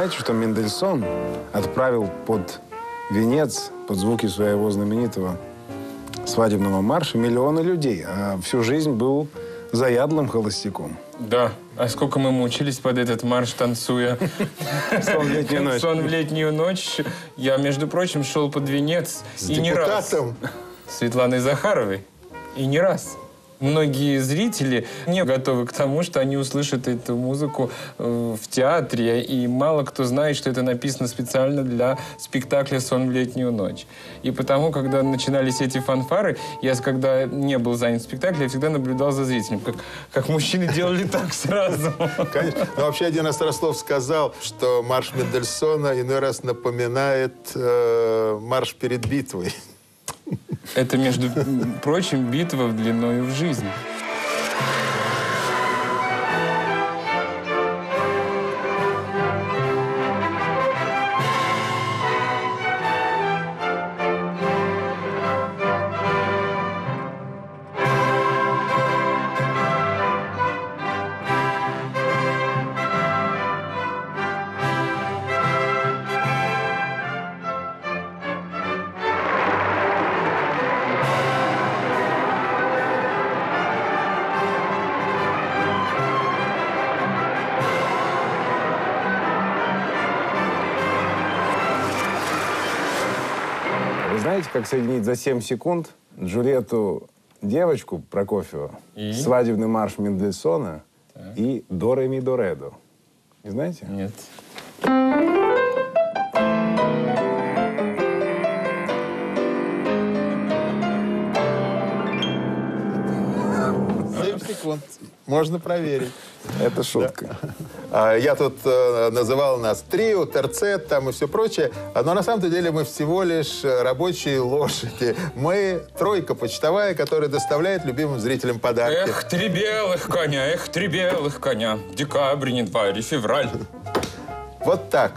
знаете, что Мендельсон отправил под венец, под звуки своего знаменитого свадебного марша миллионы людей, а всю жизнь был заядлым холостяком. Да. А сколько мы мучились под этот марш, танцуя. Сон в летнюю ночь. Сон в летнюю ночь. Я, между прочим, шел под венец. С и не раз. депутатом. Светланой Захаровой. И не раз. Многие зрители не готовы к тому, что они услышат эту музыку э, в театре, и мало кто знает, что это написано специально для спектакля «Сон в летнюю ночь». И потому, когда начинались эти фанфары, я, когда не был занят спектаклем, я всегда наблюдал за зрителем, как, как мужчины делали так сразу. Конечно. Но вообще один Острослов сказал, что марш Мендельсона иной раз напоминает э, марш перед битвой. Это, между прочим, битва в длиною в жизнь. Как соединить за 7 секунд Джульетту девочку Прокофьева, И? свадебный марш Мендельсона и до ре ми до ре до? Не знаете? Нет. Секунд. Можно проверить. Это шутка. А, Я тут э, называл нас трио, терцет там и все прочее, но на самом деле мы всего лишь э, рабочие лошади. Мы тройка почтовая, которая доставляет любимым зрителям подарки. Эх, три белых коня, эх, три белых коня. Декабрь, январь и февраль. Вот так.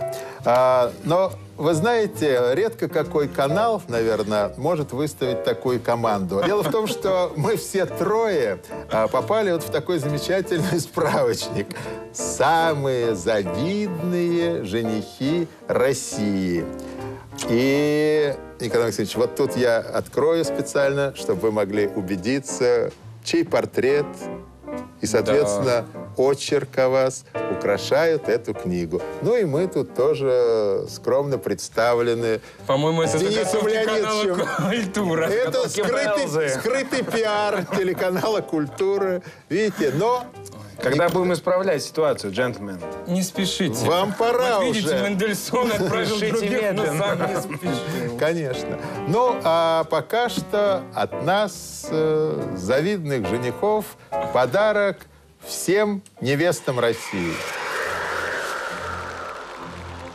А, но вы знаете, редко какой канал, наверное, может выставить такую команду. Дело в том, что мы все трое а, попали вот в такой замечательный справочник. Самые завидные женихи России. И, Николай Алексеевич, вот тут я открою специально, чтобы вы могли убедиться, чей портрет и, соответственно, очерк о вас украшают эту книгу. Ну и мы тут тоже скромно представлены. По-моему, это Денисом Леонидовичем. «Культура». Это скрытый, скрытый пиар телеканала «Культура». Видите, но Когда будем исправлять ситуацию, джентльмен? Не спешите. Вам пора Вот видите, уже. Мендельсон отправил Спешите других, но сам не спешил. Конечно. Ну, а пока что от нас, э, завидных женихов, подарок всем невестам России.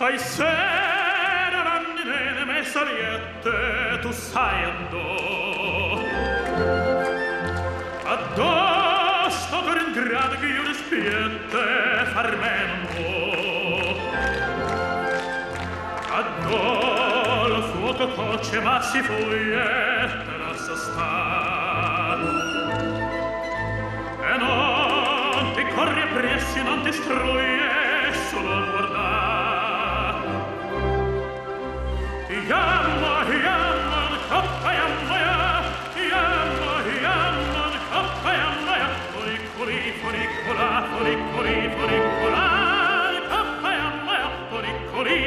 Ai sera randine me saliette tu sai grad gür spiete farmendo Addo lo fuoco coce ma si fuie per assostar E non ti corri appressi non ti struie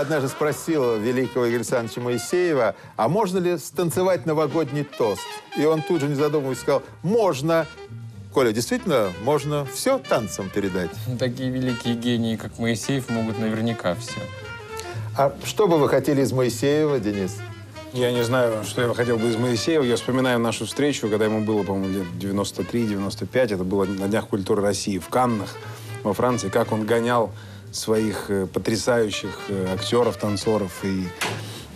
я однажды спросил великого Игоря Александровича Моисеева, а можно ли станцевать новогодний тост? И он тут же, не задумываясь, сказал, можно. Коля, действительно, можно все танцем передать. Такие великие гении, как Моисеев, могут наверняка все. А что бы вы хотели из Моисеева, Денис? Я не знаю, что я хотел бы из Моисеева. Я вспоминаю нашу встречу, когда ему было, по-моему, лет 93-95. Это было на Днях культуры России в Каннах, во Франции. Как он гонял своих э, потрясающих э, актеров, танцоров. И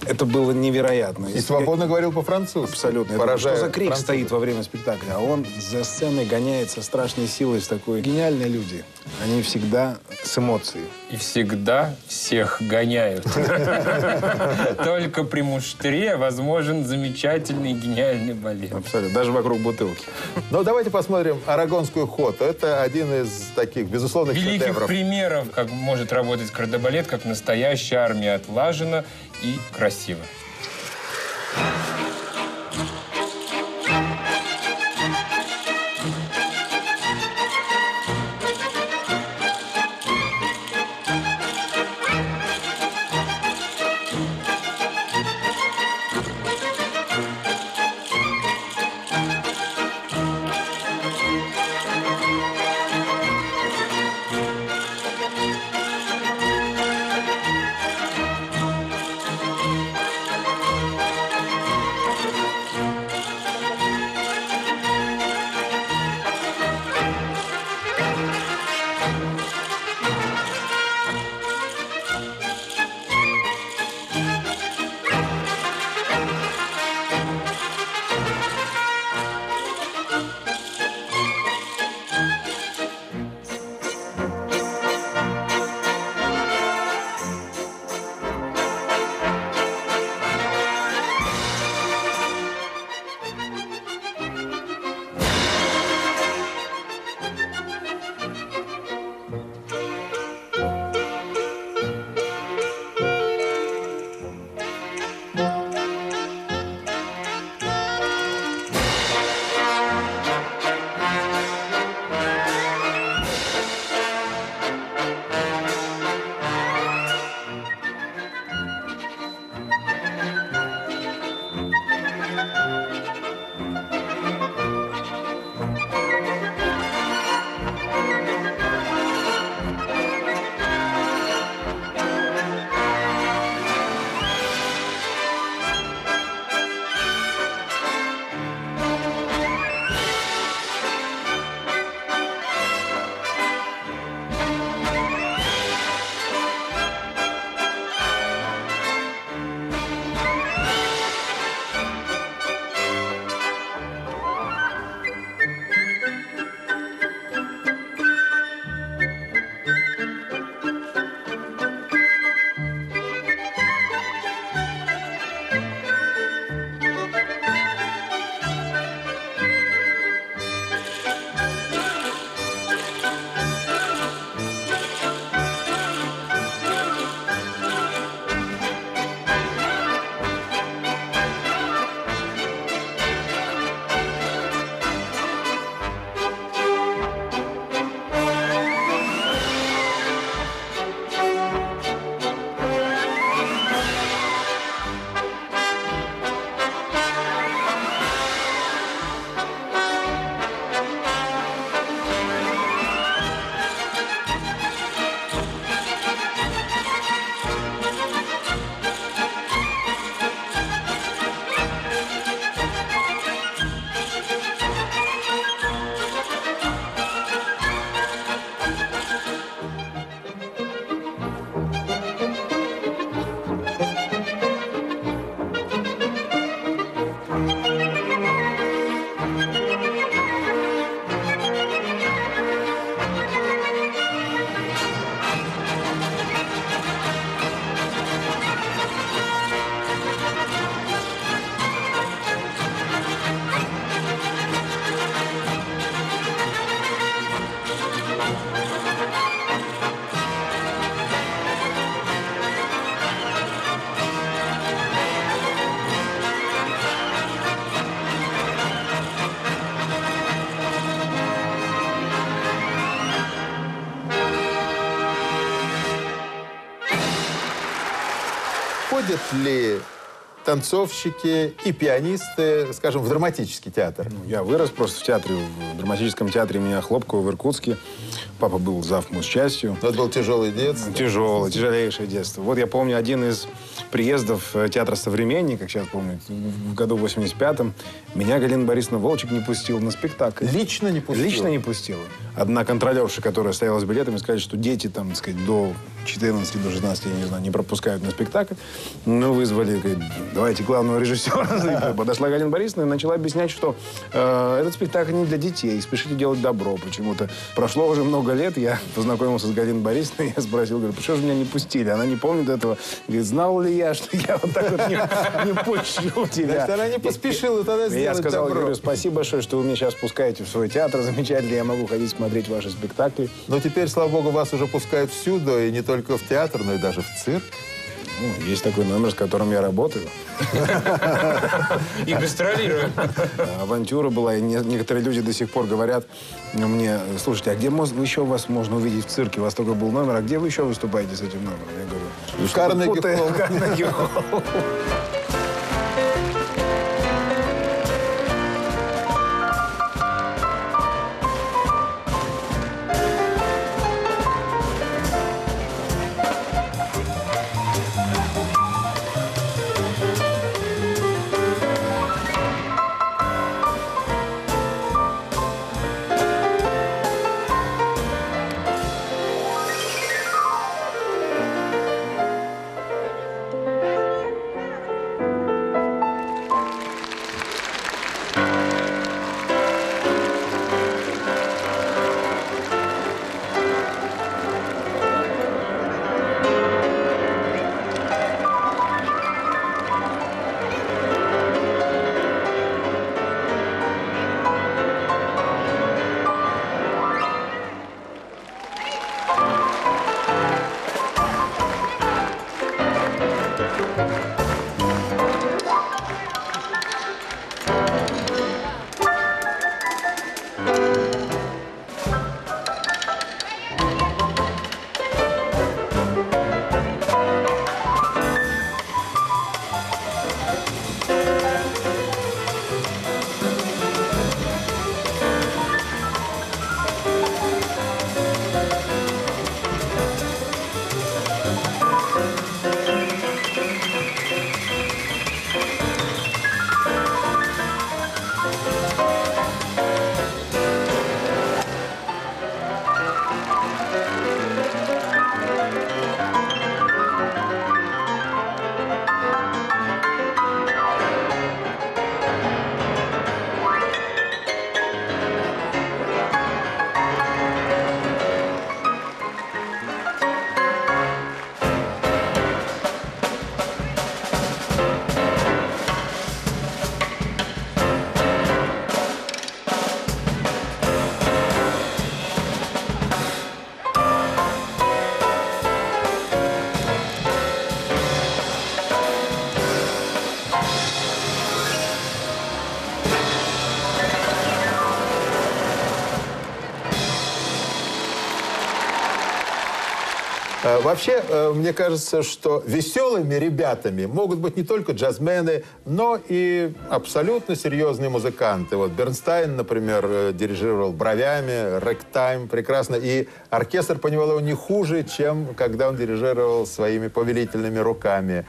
это было невероятно. И свободно говорил по-французски. Абсолютно. Это Поражая что за крик французов. стоит во время спектакля? А он за сценой гоняет со страшной силой, с такой... Гениальные люди. Они всегда с эмоцией. И всегда всех гоняют. Только при муштре возможен замечательный гениальный балет. Абсолютно. Даже вокруг бутылки. Ну, давайте посмотрим «Арагонскую охоту». Это один из таких безусловных Великих примеров, как может работать кардебалет, как настоящая армия отлажена и красиво. Ходят ли танцовщики и пианисты, скажем, в драматический театр? Я вырос просто в театре, в драматическом театре меня Хлопкова в Иркутске. Папа был зав частью. Это был тяжелый детство? Тяжелое, тяжелейшее детство. Вот я помню один из приездов э, театра «Современник», как сейчас помню, в году 85-м, меня Галина Борисовна Волчек не пустила на спектакль. Лично не пустила? Лично не пустила. Одна контролерша, которая стояла с билетами, сказала, что дети там, так сказать, до 14, до 16, я не знаю, не пропускают на спектакль. Ну, вызвали, говорит, давайте главного режиссера. Подошла Галина Борисовна и начала объяснять, что э, этот спектакль не для детей, спешите делать добро. Почему-то прошло уже много лет, я познакомился с Галиной Борисовной, я спросил, говорю, почему же меня не пустили? Она не помнит этого. Говорит, знал ли я, что я вот так вот не, не пущу тебя? Значит, она не поспешила тогда сделать Я сказал, добро. говорю, спасибо большое, что вы меня сейчас пускаете в свой театр замечательный, я могу ходить смотреть ваши спектакли. Но теперь, слава богу, вас уже пускают всюду, и не только в театр, но и даже в цирк. Ну, есть такой номер, с которым я работаю. И гастролирую. Авантюра была, и не- некоторые люди до сих пор говорят мне, слушайте, а где мос- еще вас можно увидеть в цирке? У вас только был номер, а где вы еще выступаете с этим номером? Я говорю, «Ну, что Вообще, э, мне кажется, что веселыми ребятами могут быть не только джазмены, но и абсолютно серьезные музыканты. Вот Бернстайн, например, э, дирижировал бровями, рэктайм прекрасно. И оркестр понимал его не хуже, чем когда он дирижировал своими повелительными руками.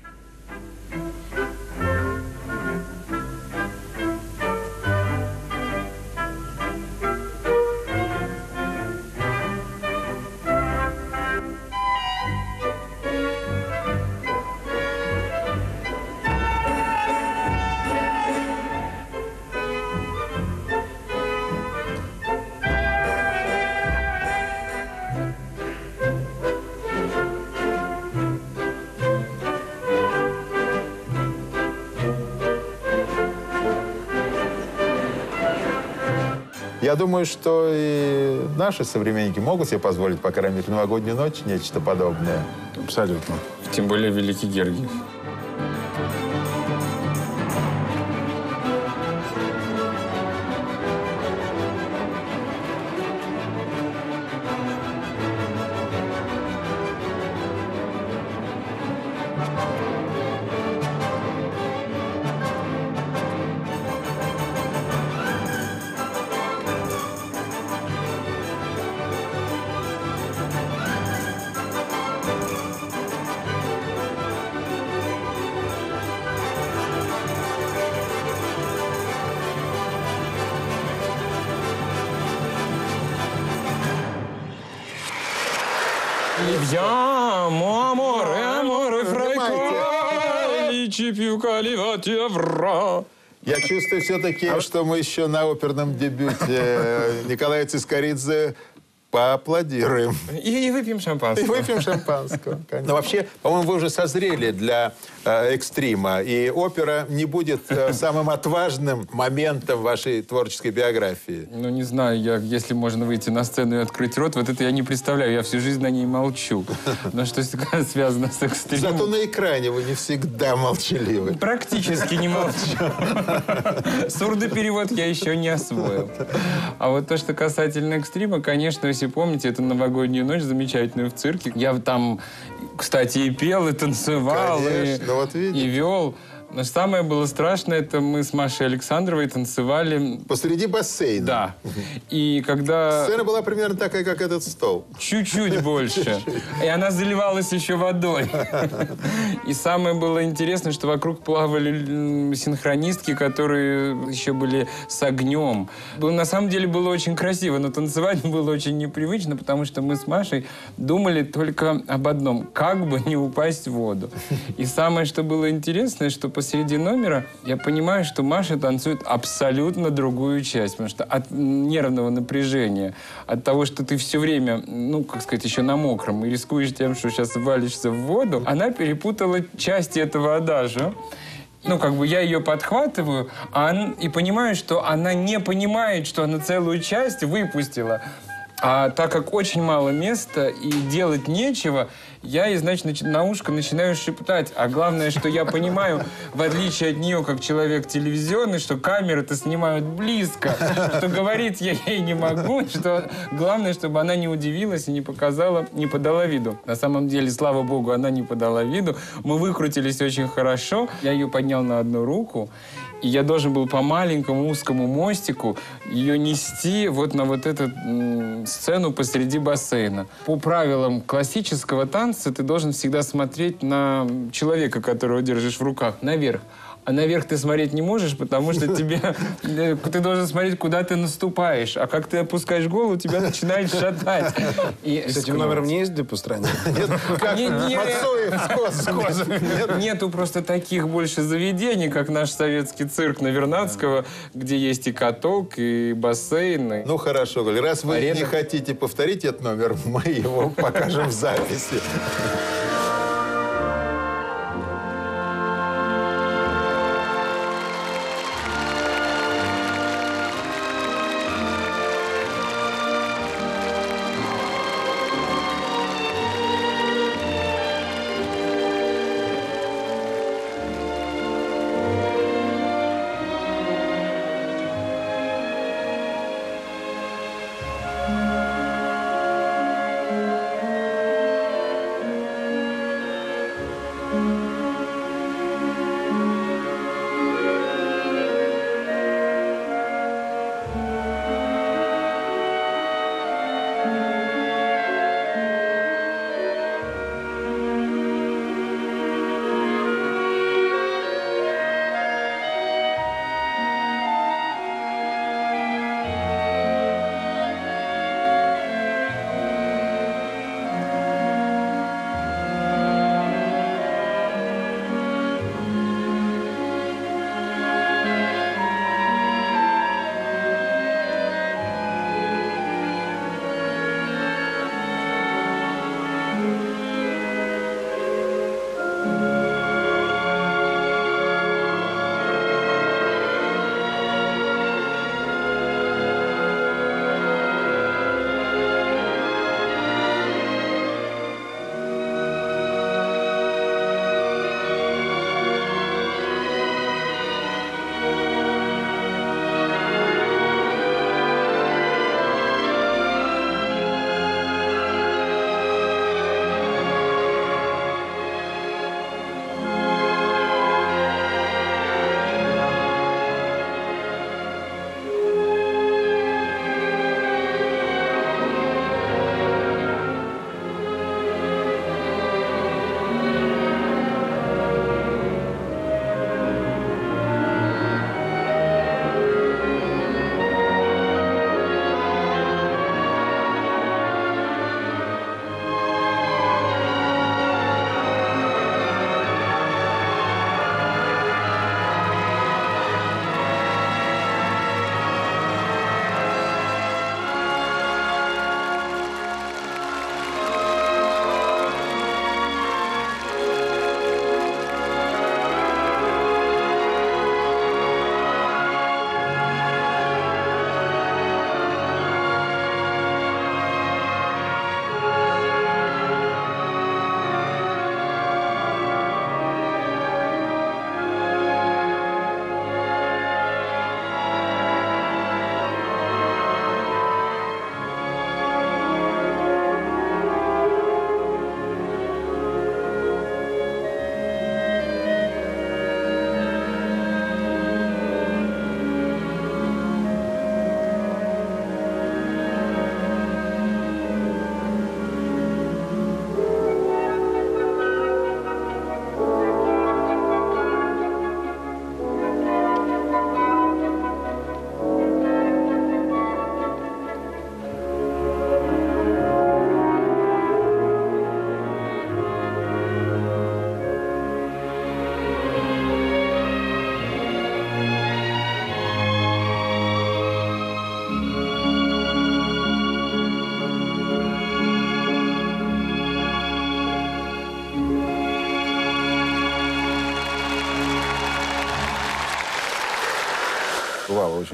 Думаю, что и наши современники могут себе позволить, по крайней мере, в новогоднюю ночь нечто подобное. Абсолютно. Тем более Великий Георгий. Все-таки, что мы еще на оперном дебюте. Николая Цискоридзе поаплодируем. И, и выпьем И шампанского. выпьем шампанского. конечно. Но вообще, по-моему, вы уже созрели для э, экстрима, и опера не будет э, самым отважным моментом вашей творческой биографии. Ну, не знаю, я, если можно выйти на сцену и открыть рот, вот это я не представляю. Я всю жизнь на ней молчу. Но что связано с экстримом... Зато на экране вы не всегда молчаливы. Практически не молчу. Сурдоперевод я еще не освоил. А вот то, что касательно экстрима, конечно, если помните, эту новогоднюю ночь замечательную в цирке. Я там, кстати, и пел, и танцевал, и, Конечно, вот видите. и вел. Но самое было страшное, это мы с Машей Александровой танцевали... Посреди бассейна. Да. И когда... Сцена была примерно такая, как этот стол. Чуть-чуть больше. И она заливалась еще водой. И самое было интересное, что вокруг плавали синхронистки, которые еще были с огнем. На самом деле было очень красиво, но танцевать было очень непривычно, потому что мы с Машей думали только об одном. Как бы не упасть в воду. И самое, что было интересное, что посреди номера я понимаю, что Маша танцует абсолютно другую часть. Потому что от нервного напряжения, от того, что ты все время, ну, как сказать, еще на мокром и рискуешь тем, что сейчас валишься в воду, она перепутала части этого адажа. Ну, как бы я ее подхватываю, а он- и понимаю, что она не понимает, что она целую часть выпустила. А так как очень мало места и делать нечего, я ей, значит, нач- на ушко начинаю шептать. А главное, что я понимаю, в отличие от нее, как человек телевизионный, что камеры-то снимают близко, что говорить я ей не могу, что главное, чтобы она не удивилась и не показала, не подала виду. На самом деле, слава богу, она не подала виду. Мы выкрутились очень хорошо. Я ее поднял на одну руку, и я должен был по маленькому узкому мостику ее нести вот на вот эту сцену посреди бассейна. По правилам классического танца ты должен всегда смотреть на человека, которого держишь в руках, наверх. А наверх ты смотреть не можешь, потому что тебе э, ты должен смотреть, куда ты наступаешь. А как ты опускаешь голову, тебя начинает шатать. И С этим номером не ездили по стране? Как Не- не- Мацуев с козами. Нету просто таких больше заведений, как наш советский цирк на Вернадского, где есть и каток, и бассейн. Ну хорошо, Галь, раз вы не хотите повторить этот номер, мы его покажем в записи.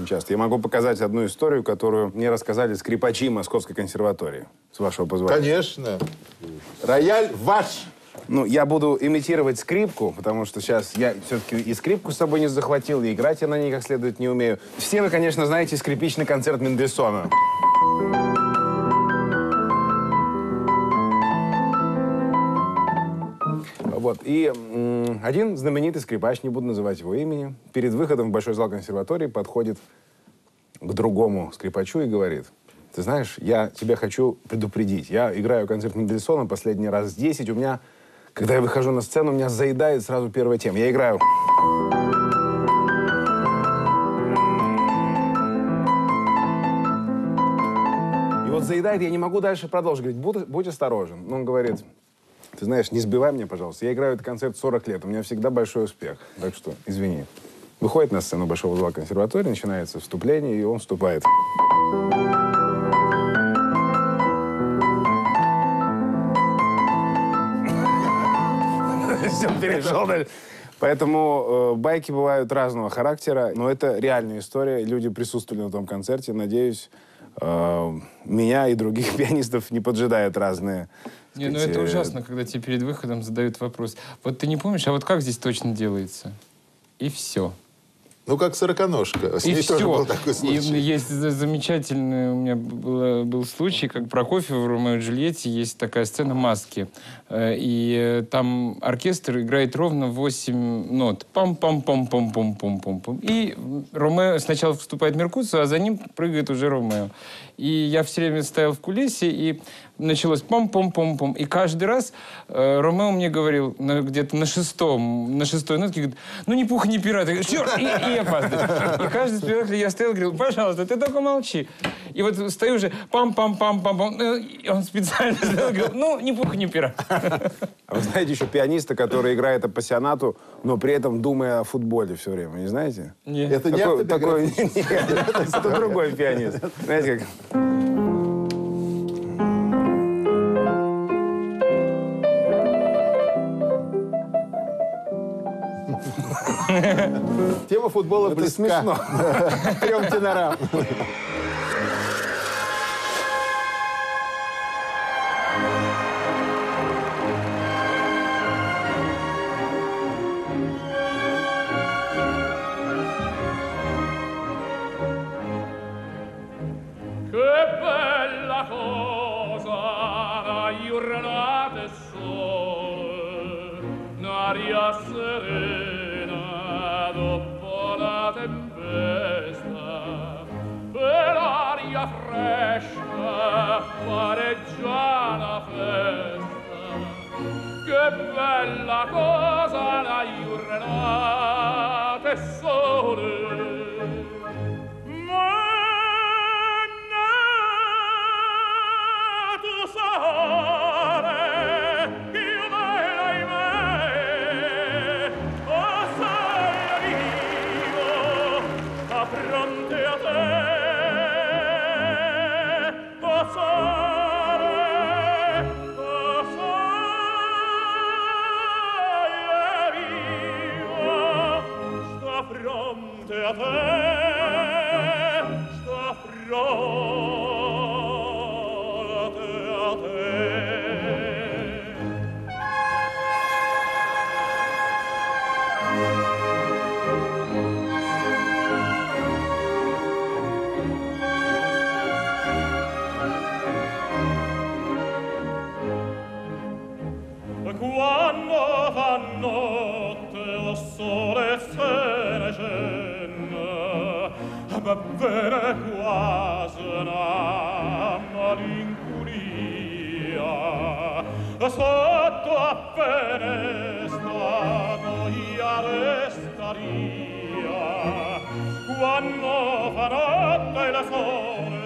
Очень часто. Я могу показать одну историю, которую мне рассказали скрипачи Московской консерватории, с вашего позволения. Конечно. Рояль ваш. Ну, я буду имитировать скрипку, потому что сейчас я все-таки и скрипку с собой не захватил, и играть я на ней как следует не умею. Все вы, конечно, знаете скрипичный концерт Мендельсона. Вот. И один знаменитый скрипач, не буду называть его имени, перед выходом в большой зал консерватории подходит к другому скрипачу и говорит, ты знаешь, я тебя хочу предупредить. Я играю концерт Мендельсона последний раз 10. У меня, когда я выхожу на сцену, у меня заедает сразу первая тема. Я играю... И вот заедает, я не могу дальше продолжить. Говорит, будь, будь осторожен. Он говорит, ты знаешь, не сбивай меня, пожалуйста. Я играю этот концерт 40 лет, у меня всегда большой успех. Так что, извини. Выходит на сцену Большого зала консерватории, начинается вступление, и он вступает. Все, перешел дальше. Поэтому э, байки бывают разного характера, но это реальная история. Люди присутствовали на том концерте. Надеюсь, э, меня и других пианистов не поджидают разные. Не, ну сказать, это э, ужасно, когда тебе перед выходом задают вопрос. Вот ты не помнишь, а вот как здесь точно делается? И все. Ну, как сороконожка. С И ней тоже все. был такой И случай. есть за- замечательный у меня было- был случай, как Прокофьев в «Ромео и Джульетте» есть такая сцена маски. Э, И э, там оркестр играет ровно 8 нот. Пам-пам-пам-пам-пам-пам-пам. И Ромео сначала вступает Меркуцио, а за ним прыгает уже Ромео. И я все время стоял в кулисе, и началось пам-пам-пам-пам. И каждый раз э, Ромео мне говорил на- где-то на шестом, на шестой нотке, говорит, ну ни пуха, ни пера. Я говорю, и, и я опаздываю. И каждый спектакль я стоял и говорил, пожалуйста, ты только молчи. И вот стою уже пам-пам-пам-пам-пам. Э, И он специально сделал, говорил, ну ни пуха, ни пера. А вы знаете еще пианиста, который играет апассионату, но при этом думая о футболе все время, не знаете? Нет. Это не Такой, такой, автобиографическая нет, это другой пианист. Знаете, как... Тема футбола Это близка. смешно. Трем тенорам. la fresca pareggiana festa che bella cosa la iurnate sole. terre sotto a fenestra noia restaria quando fa notte la sole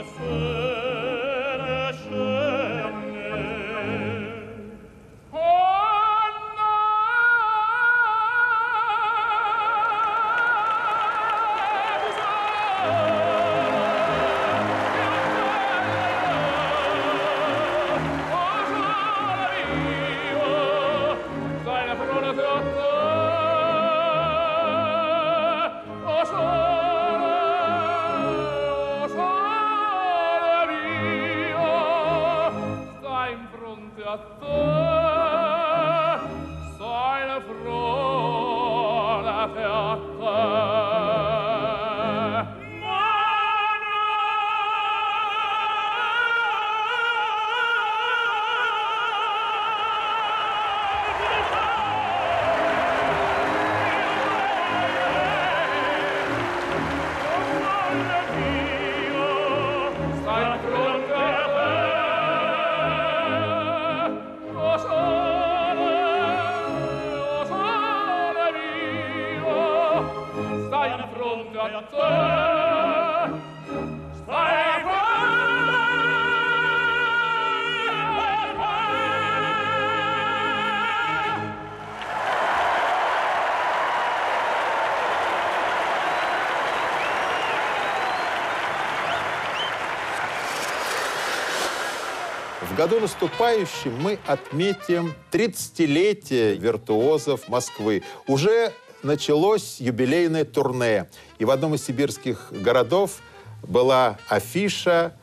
году наступающем мы отметим 30-летие виртуозов Москвы. Уже началось юбилейное турне. И в одном из сибирских городов была афиша,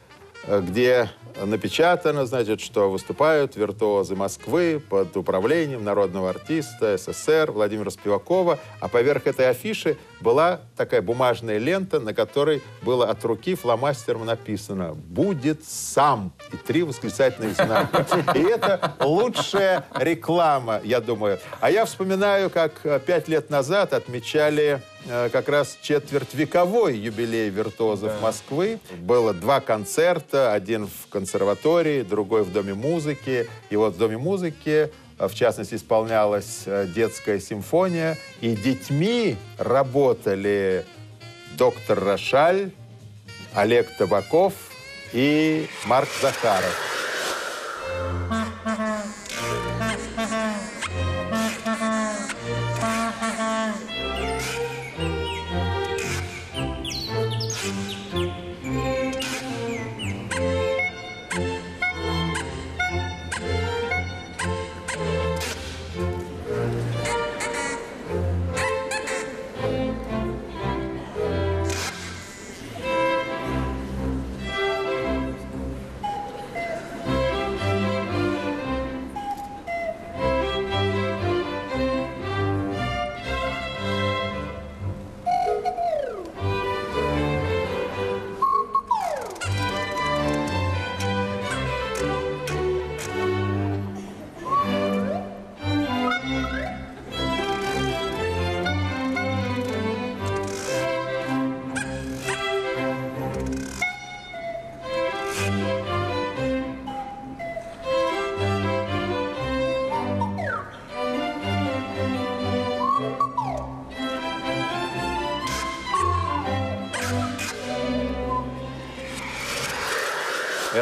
э, где напечатано, значит, что выступают виртуозы Москвы под управлением народного артиста СССР Владимира Спивакова. А поверх этой афиши была такая бумажная лента, на которой было от руки фломастером написано «Будет сам» и три восклицательных знака. И это лучшая реклама, я думаю. А я вспоминаю, как э, пять лет назад отмечали э, как раз четвертьвековой юбилей виртуозов Москвы. Было два концерта, один в консерватории, другой в Доме музыки. И вот в Доме музыки, в частности, исполнялась э, детская симфония, и детьми работали доктор Рошаль, Олег Табаков и Марк Захаров.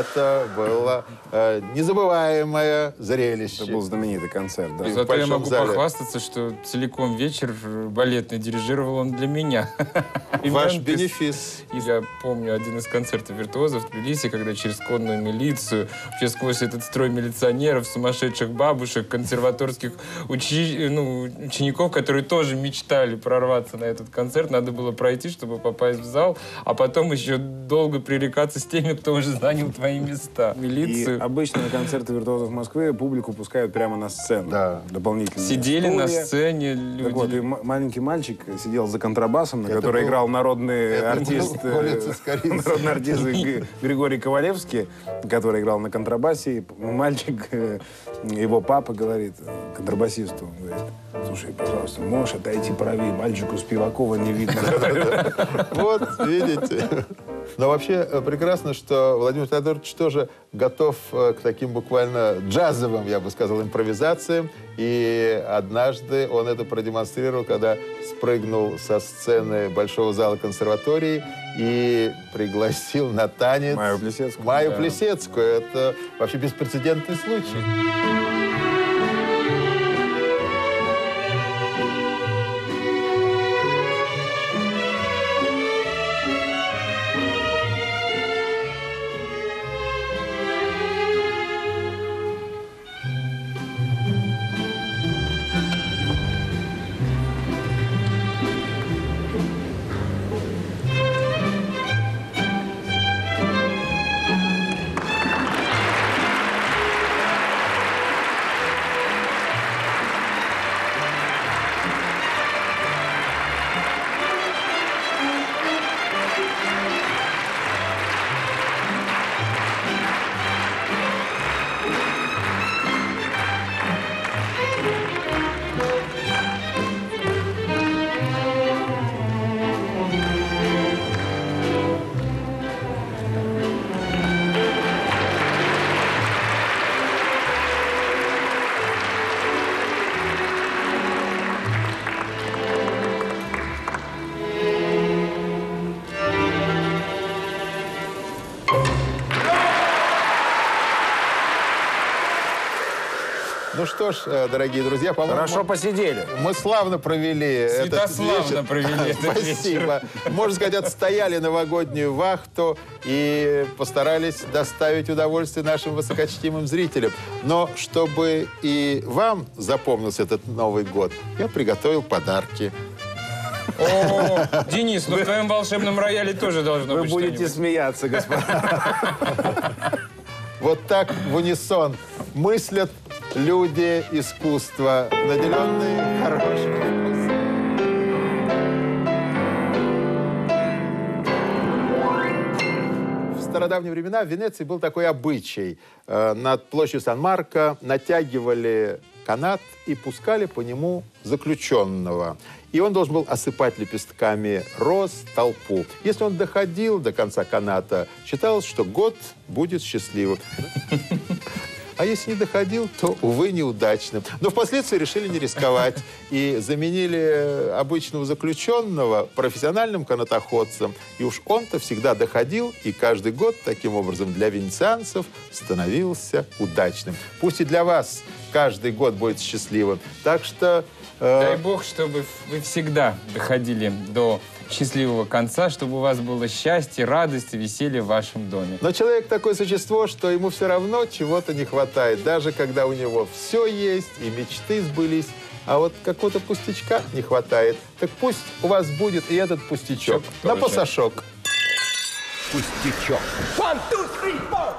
Это было э, незабываемое зрелище. Это был знаменитый концерт, да. И Зато я могу зале. похвастаться, что целиком вечер балетный дирижировал он для меня. Ваш Именно бенефис. И я помню один из концертов виртуозов в Тбилиси, когда через конную милицию, вообще сквозь этот строй милиционеров, сумасшедших бабушек, консерваторских учи- ну, учеников, которые тоже мечтали прорваться на этот концерт, надо было пройти, чтобы попасть в зал, а потом еще долго пререкаться с теми, кто уже занял твои места. И Милицию. обычно на концерты виртуозов Москвы публику пускают прямо на сцену. Да. Дополнительно. Сидели на Стулья. сцене люди. Так вот, и маленький мальчик сидел за контрабасом, на Это который был- играл народный это артист, был э, народный артист Григорий Ковалевский, который играл на контрабасе. И мальчик, э, его папа говорит контрабасисту, он говорит, слушай, пожалуйста, можешь отойти правее, мальчику Спивакова не видно. Вот, видите. Но вообще э, прекрасно, что Владимир Федорович тоже готов э, к таким буквально джазовым, я бы сказал, импровизациям. И однажды он это продемонстрировал, когда спрыгнул со сцены Большого зала консерватории и пригласил на танец Майю Плесецкую. Майю Да. Плесецкую. Это вообще беспрецедентный случай. Что ж, э, дорогие друзья, по-моему... Хорошо посидели. Мы славно провели этот вечер. провели этот Спасибо. Можно сказать, отстояли новогоднюю вахту и постарались доставить удовольствие нашим высокочтимым зрителям. Но чтобы и вам запомнился этот Новый год, я приготовил подарки. О, Денис, ну в твоем волшебном рояле тоже должно Вы быть будете что-нибудь. смеяться, господа. Вот так в унисон мыслят люди искусства, наделенные хорошим. В стародавние времена в Венеции был такой обычай. Э, Над площадью Сан-Марко натягивали канат и пускали по нему заключенного. И он должен был осыпать лепестками роз толпу. Если он доходил до конца каната, считалось, что год будет счастливым. А если не доходил, то, увы, неудачным. Но впоследствии решили не рисковать и заменили обычного заключенного профессиональным канатоходцем. И уж он-то всегда доходил, и каждый год таким образом для венецианцев становился удачным. Пусть и для вас каждый год будет счастливым. Так что... э, Дай бог, чтобы вы всегда доходили до счастливого конца, чтобы у вас было счастье, радость и веселье в вашем доме. Но человек такое существо, что ему все равно чего-то не хватает, даже когда у него все есть и мечты сбылись, а вот какого-то пустячка не хватает. Так пусть у вас будет и этот пустячок. На тоже. пасашок. Пустячок. One, two, three, four.